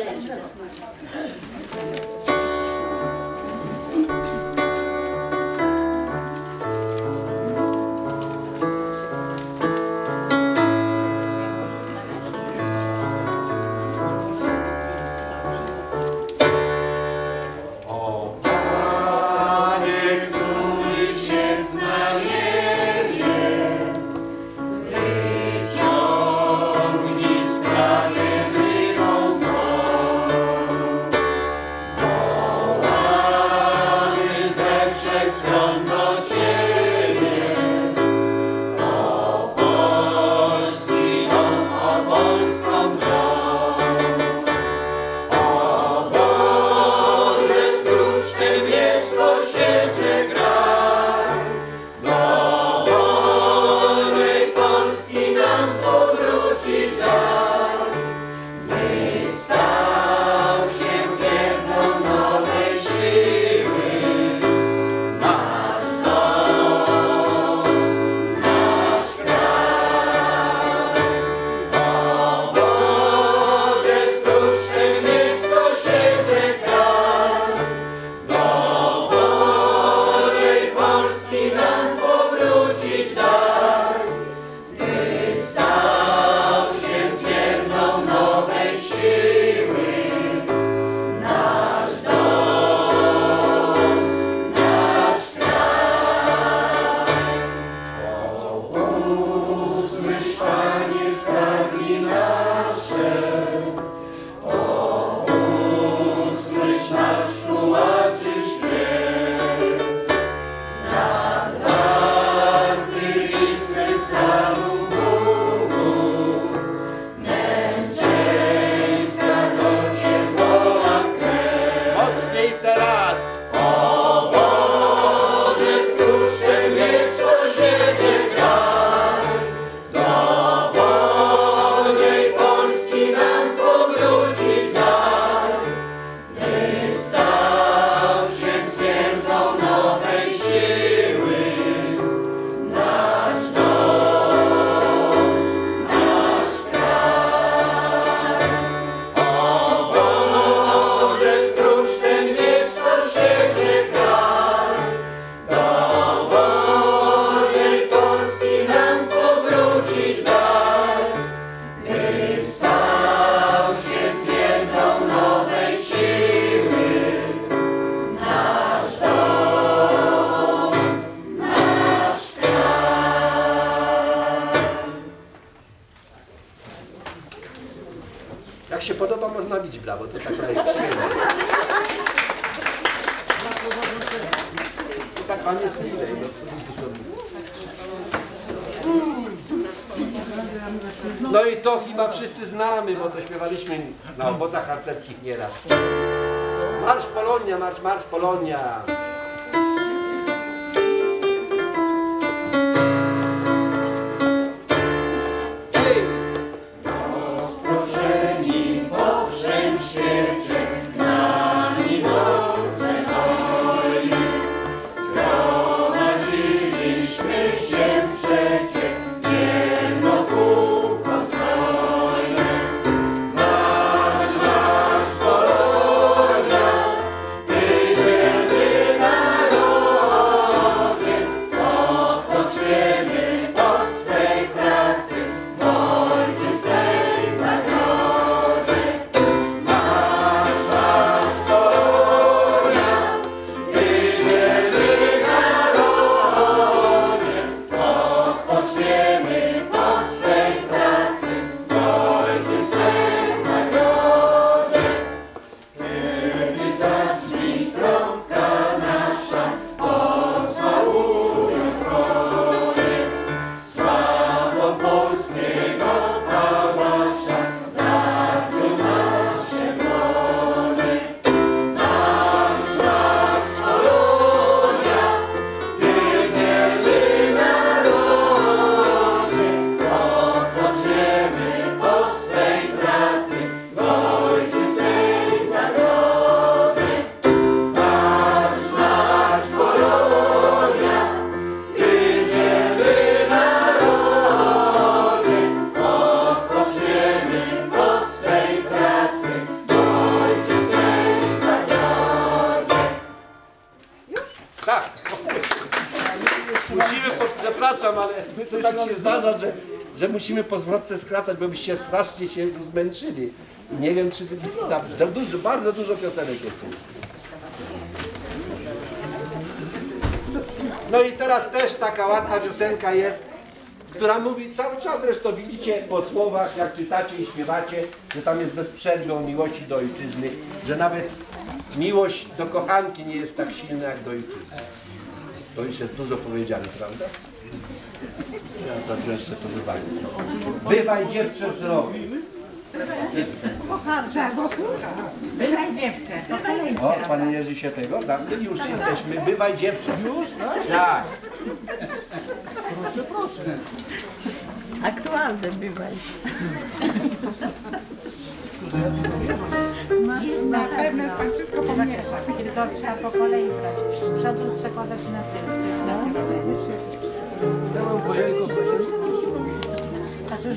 serskich nieraz. Marsz Polonia, marsz, marsz Polonia! Musimy po zwrotce skracać, bo byście strasznie się zmęczyli. Nie wiem, czy to dużo, bardzo dużo piosenek jest. No i teraz też taka ładna piosenka jest, która mówi cały czas, zresztą widzicie po słowach, jak czytacie i śpiewacie, że tam jest bez przerwy o miłości do ojczyzny, że nawet miłość do kochanki nie jest tak silna jak do ojczyzny. To już jest dużo powiedziane, prawda? Ja to wziąć pod uwagę. Bywaj dziewczę zdrowie. Bywaj dziewczę, to O, pan Jerzy się tego, tam my już jesteśmy. Bywaj dziewczę. Już, tak? Proszę, proszę. Aktualny bywaj. Na pewno już pan wszystko pomiesza. Tylko trzeba po kolei brać. Z przodu przekładać na tył.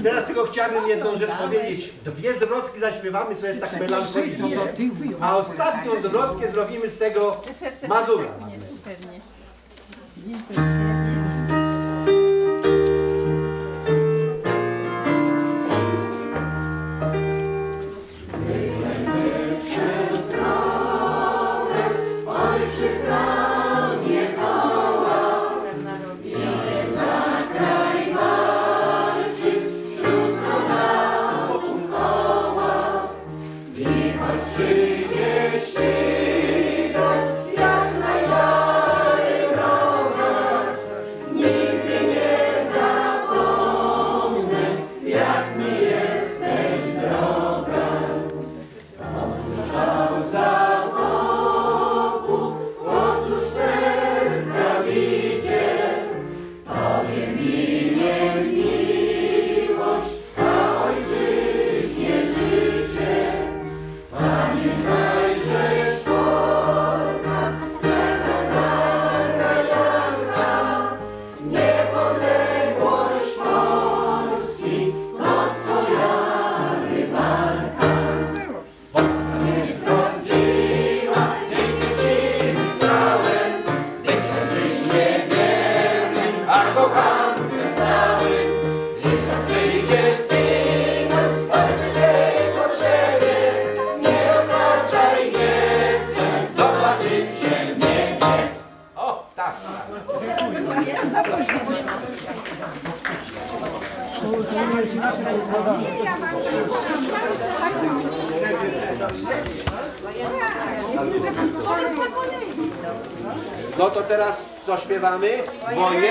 Teraz tylko chciałbym jedną rzecz powiedzieć. Dwie zwrotki zaśpiewamy sobie tak melancholicznie, a ostatnią zwrotkę zrobimy z tego Mazura. Śpiewamy?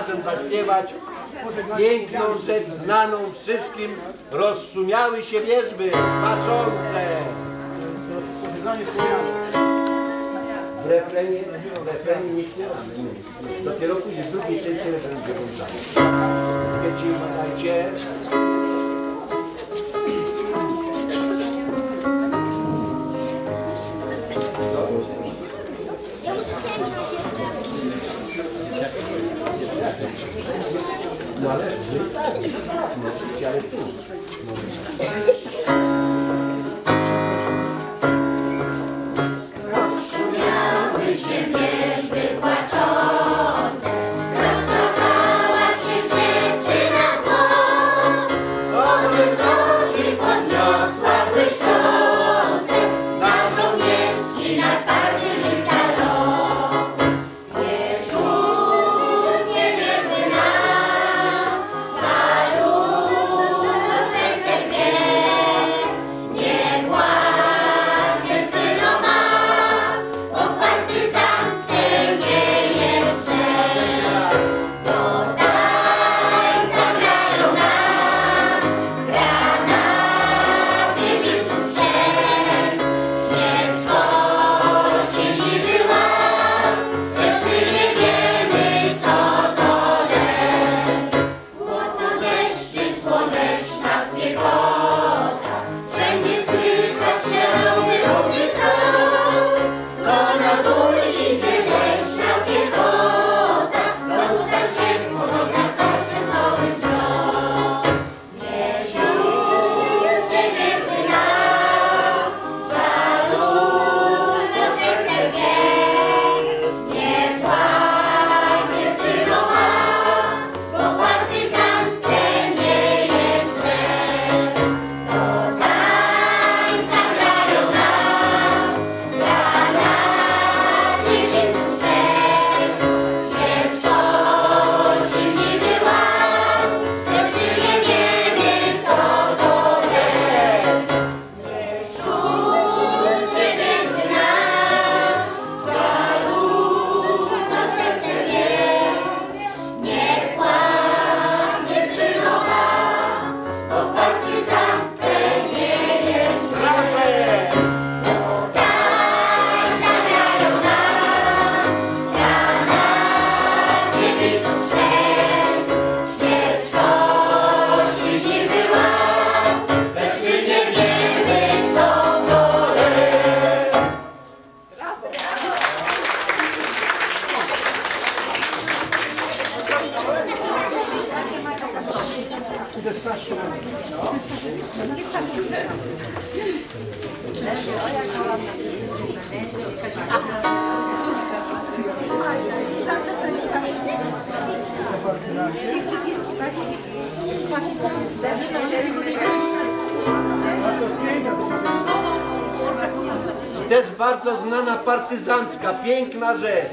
razem zaśpiewać piękną rzecz znaną wszystkim. Rozszumiały się wierzby patrzące. W refrenie, w refrenie nie śpiewa Dopiero później w drugiej części refren będzie włączany. partyzancka, piękna rzecz.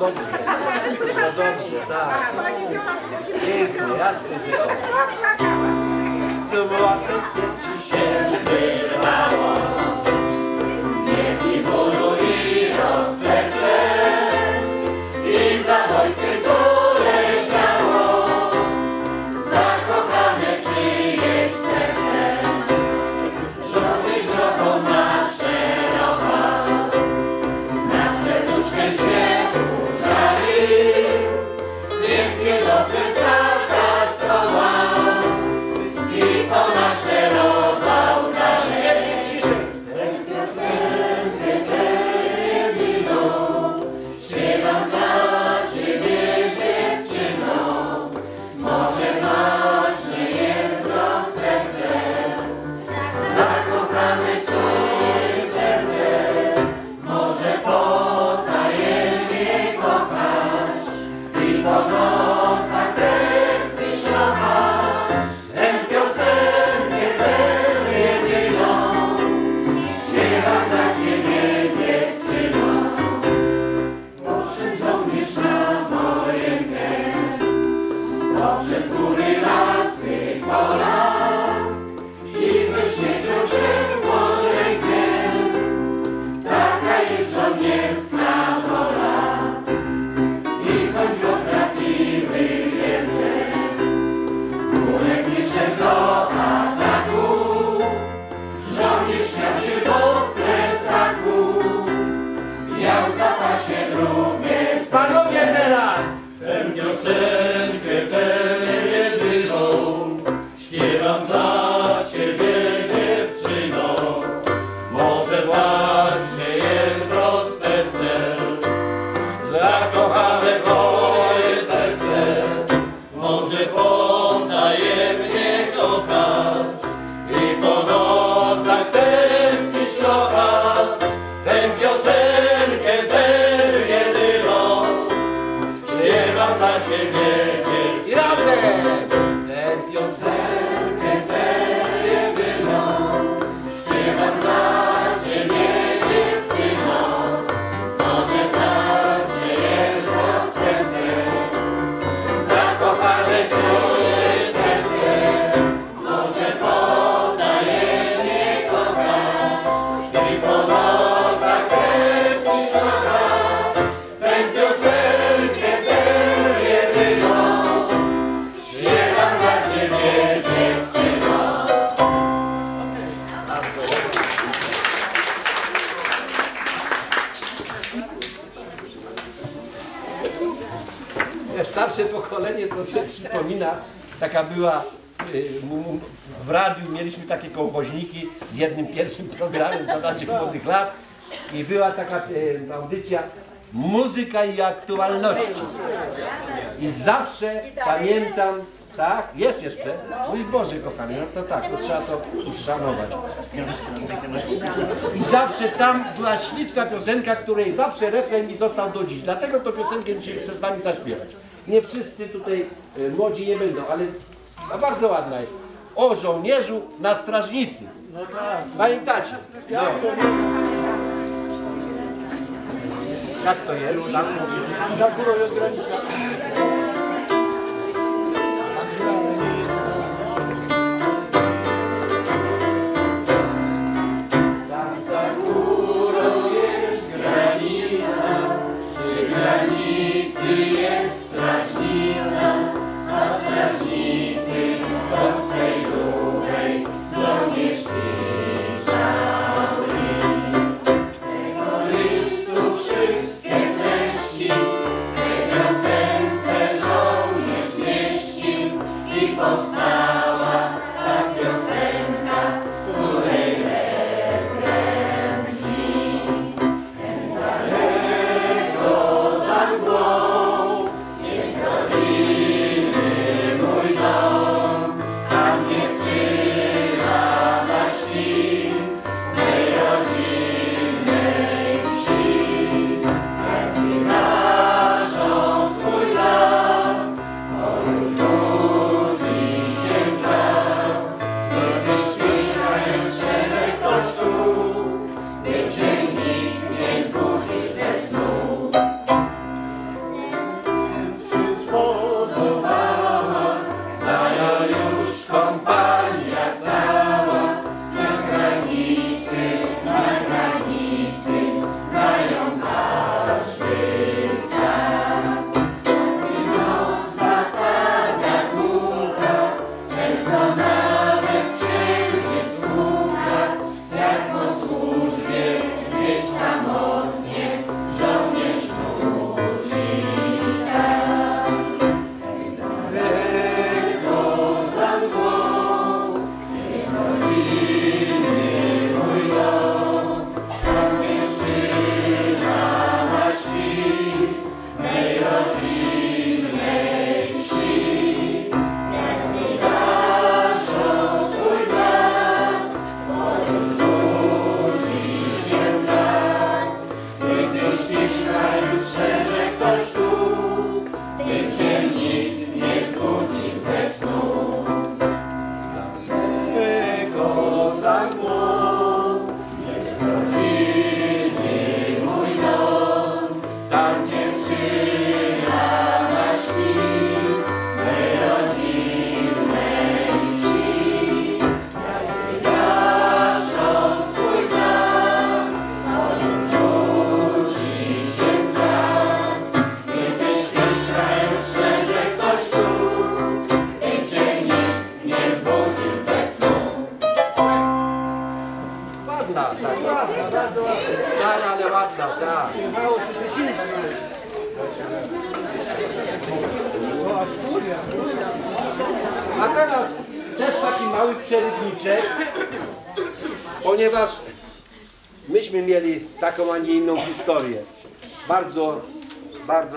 montón. znaczy młodych lat i była taka e, audycja Muzyka i aktualności. I zawsze pamiętam, tak, jest jeszcze, mój Boże kochany, no to tak, to trzeba to uszanować. I zawsze tam była śliczna piosenka, której zawsze refren mi został do dziś. Dlatego to piosenkę dzisiaj chcę z Wami zaśpiewać. Nie wszyscy tutaj e, młodzi nie będą, ale no, bardzo ładna jest. O żołnierzu na strażnicy. No tak. Pamiętacie? Capto,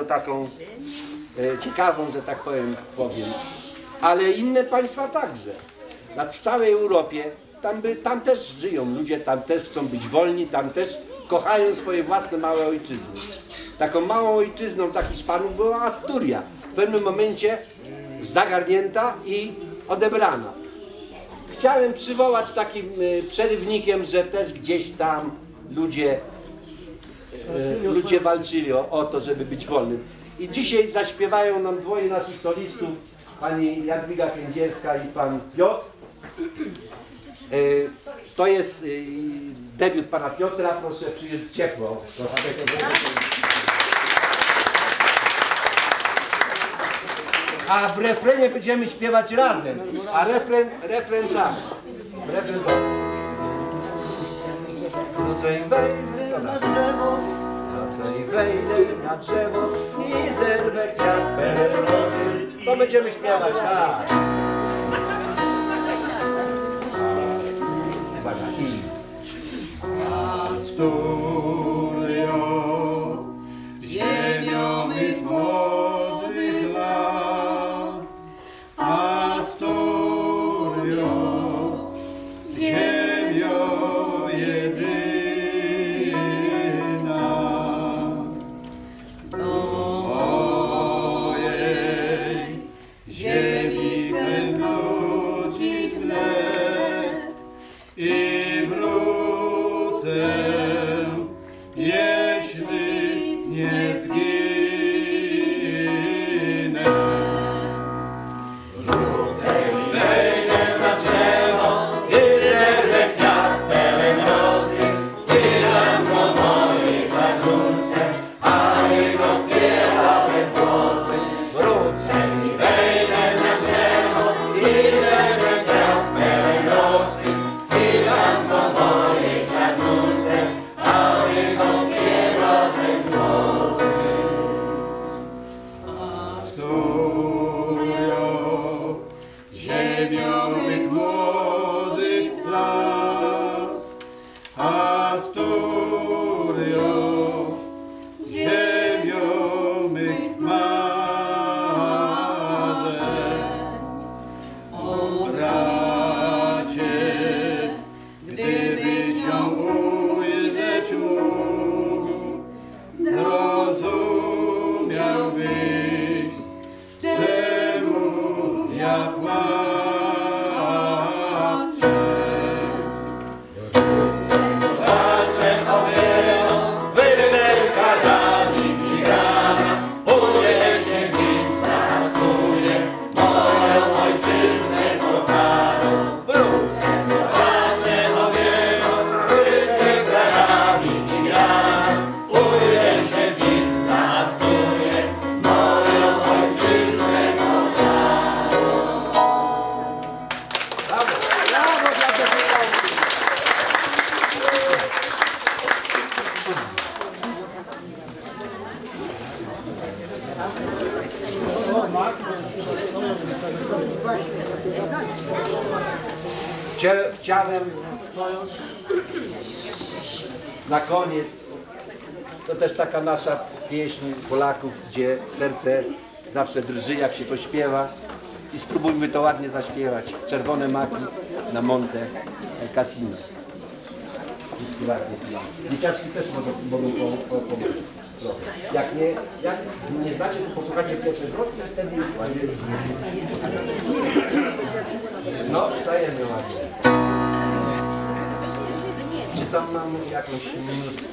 bardzo taką e, ciekawą, że tak powiem, powiem. Ale inne państwa także. Nad w całej Europie, tam, by, tam też żyją ludzie, tam też chcą być wolni, tam też kochają swoje własne małe ojczyzny. Taką małą ojczyzną dla Hiszpanów była Asturia. W pewnym momencie zagarnięta i odebrana. Chciałem przywołać takim y, przerywnikiem, że też gdzieś tam ludzie, ludzie walczyli o, o to, żeby być wolnym. I dzisiaj zaśpiewają nam dwoje naszych solistów, pani Jadwiga Kędzierska i pan Piotr. Y, To jest y, debiut pana Piotra, proszę przyjąć ciepło. A w refrenie będziemy śpiewać razem. A refren, refren tak. Refren tak. Wejdę na drzewo, wrócę i wejdę na drzewo i zerwę kwiat perrozy. To będziemy śpiewać, tak. Uwaga, i... Asturio, nasza pieśń Polaków, gdzie serce zawsze drży jak się to śpiewa i spróbujmy to ładnie zaśpiewać. Czerwone maki na Monte Cassino. Dzieciaczki też mogą, mogą po, po, pomóc. Jak nie, jak nie znacie, to posłuchajcie pierwszy zwrot i wtedy już. No, stajemy ładnie. Tam mam jakąś minutkę.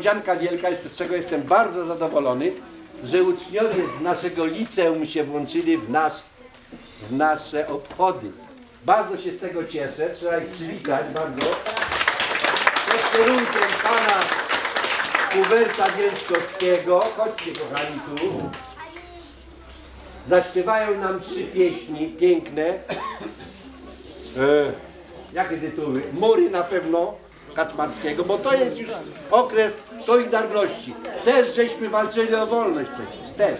Niespodzianka wielka, jest, z czego jestem bardzo zadowolony, że uczniowie z naszego liceum się włączyli w, nasz, w nasze obchody. Bardzo się z tego cieszę, trzeba ich przywitać bardzo. kierunkiem pana Huberta Bielskowskiego. Chodźcie kochani tu. Zaśpiewają nam trzy pieśni piękne. E, jakie tytuły? Mury na pewno Kaczmarskiego, bo to jest już okres Solidarności. Też żeśmy walczyli o wolność przecież. Też.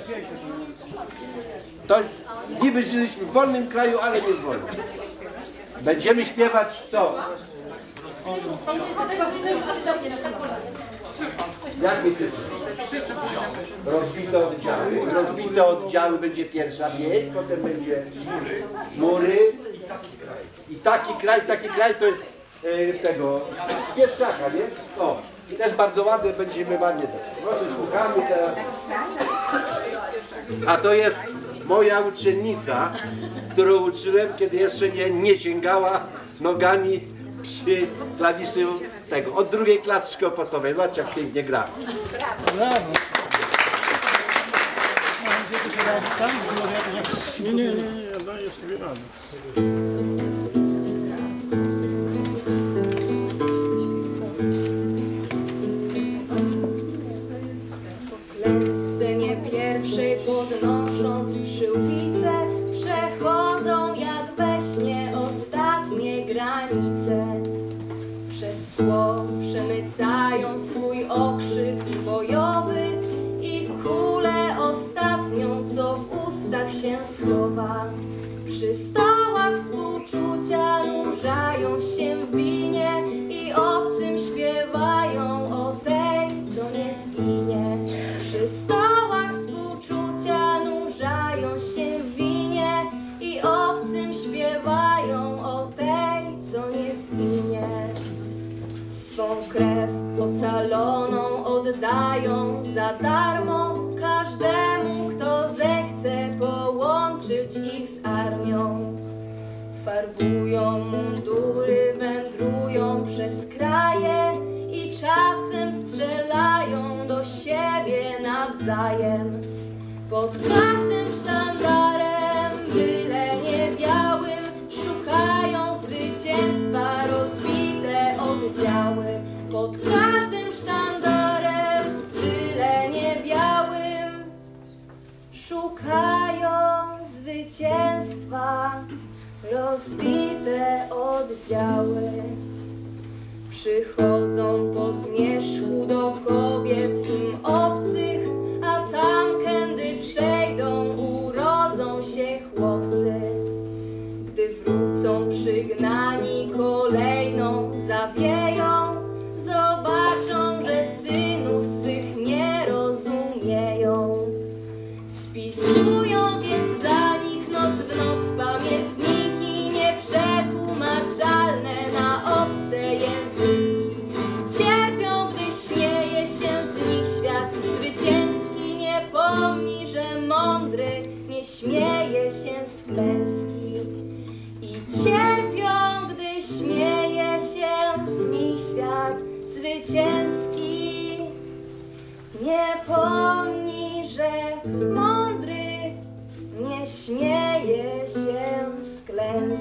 To jest, niby żyliśmy w wolnym kraju, ale nie w wolnym. Będziemy śpiewać co? Jakie tytuły? Rozbite oddziały. Rozbite oddziały będzie pierwsza pieśń, potem będzie mury. I taki kraj, taki kraj to jest tego Pietrzaka, nie? O, też bardzo ładne, będziemy ładnie. Proszę, słuchamy teraz. A to jest moja uczennica, którą uczyłem, kiedy jeszcze nie, nie sięgała nogami przy klawiszy tego, od drugiej klasy szkoły podstawowej. Zobaczcie, jak pięknie gra. Brawo. Nie, nie, nie, nie, daję sobie radę. Podnosząc przyłbice Przechodzą jak we śnie ostatnie granice. Przez cło przemycają swój okrzyk bojowy I kulę ostatnią, co w ustach się schowa Przy stołach współczucia nurzają się w winie I obcym śpiewają o tej, co nie zginie. Przy stołach współczucia nurzają się w winie I obcym śpiewają o tej, co nie zginie. Swą krew ocaloną oddają za darmo Każdemu, kto zechce połączyć ich z armią. Farbują mundury, wędrują przez kraje I czasem strzelają do siebie nawzajem. Pod każdym sztandarem, byle nie białym Szukają zwycięstwa rozbite oddziały. Pod każdym sztandarem, Szukają zwycięstwa rozbite oddziały. Przychodzą po zmierzchu do kobiet im obcych, zwycięski. Nie pomni, że mądry nie śmieje się z klęski.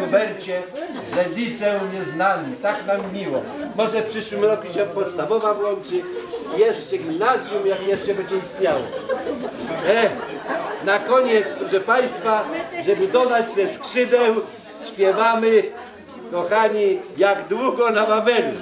Hubercie, że liceum nie nami. Tak nam miło. Może w przyszłym roku się podstawowa włączy, jeszcze gimnazjum, jak jeszcze będzie istniało. E, na koniec, proszę Państwa, żeby dodać ze skrzydeł, śpiewamy, kochani, jak długo na Wawelu.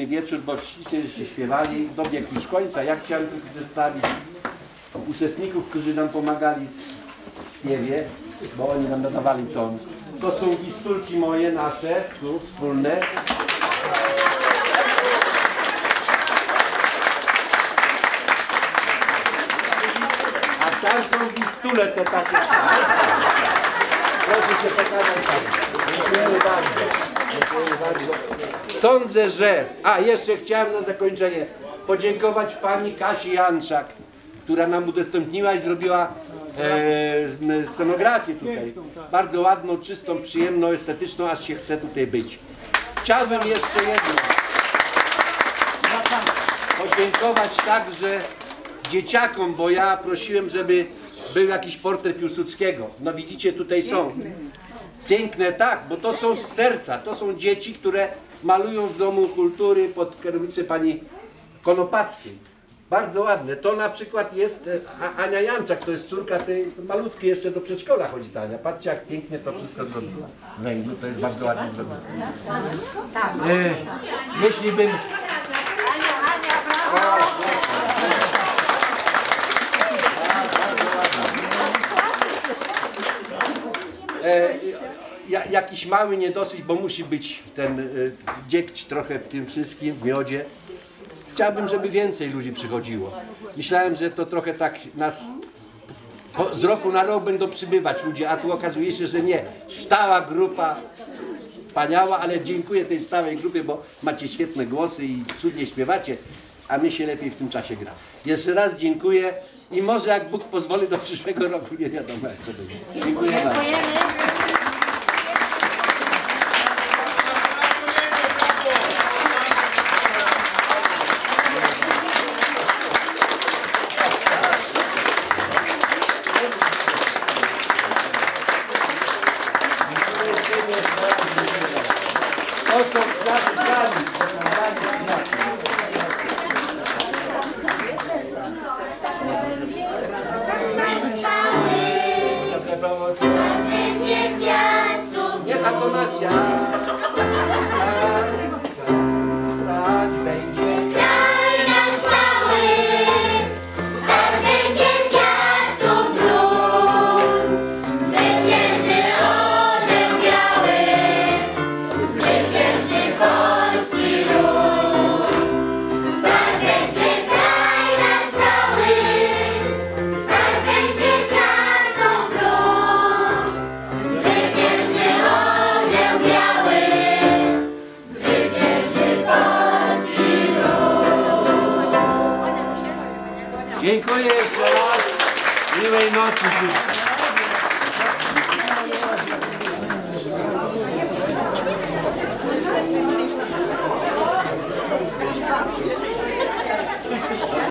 Przepiękny wieczór, bo ślicznie się śpiewali, dobiegł już końca. Ja chciałem tylko przedstawić uczestników, którzy nam pomagali w śpiewie, bo oni nam nadawali ton. To są gistulki moje, nasze, tu wspólne. A tam są gistule te takie. Proszę się pokazać. Dziękujemy bardzo. Sądzę, że... A, jeszcze chciałem na zakończenie podziękować pani Kasi Janczak, która nam udostępniła i zrobiła e, scenografię tutaj. Bardzo ładną, czystą, przyjemną, estetyczną, aż się chce tutaj być. Chciałbym jeszcze jedno. Podziękować także dzieciakom, bo ja prosiłem, żeby był jakiś portret Piłsudskiego. No widzicie, tutaj są. Piękne, tak, bo to są z serca. To są dzieci, które malują w Domu Kultury pod kierownicą pani Konopackiej. Bardzo ładne. To na przykład jest e, Ania Janczak, to jest córka tej malutkiej, jeszcze do przedszkola chodzi ta Ania. Patrzcie, jak pięknie to wszystko zrobiła. Węglu to jest bardzo ładnie zrobione. E, jeśli bym... E, jakiś mały niedosyć, bo musi być ten e, dziegć trochę w tym wszystkim, w miodzie. Chciałbym, żeby więcej ludzi przychodziło. Myślałem, że to trochę tak nas po, z roku na rok będą przybywać ludzie, a tu okazuje się, że nie. Stała grupa, wspaniała, ale dziękuję tej stałej grupie, bo macie świetne głosy i cudnie śpiewacie, a my się lepiej w tym czasie gra. Jeszcze raz dziękuję i może jak Bóg pozwoli do przyszłego roku, nie wiadomo jak to będzie. Dziękuję bardzo.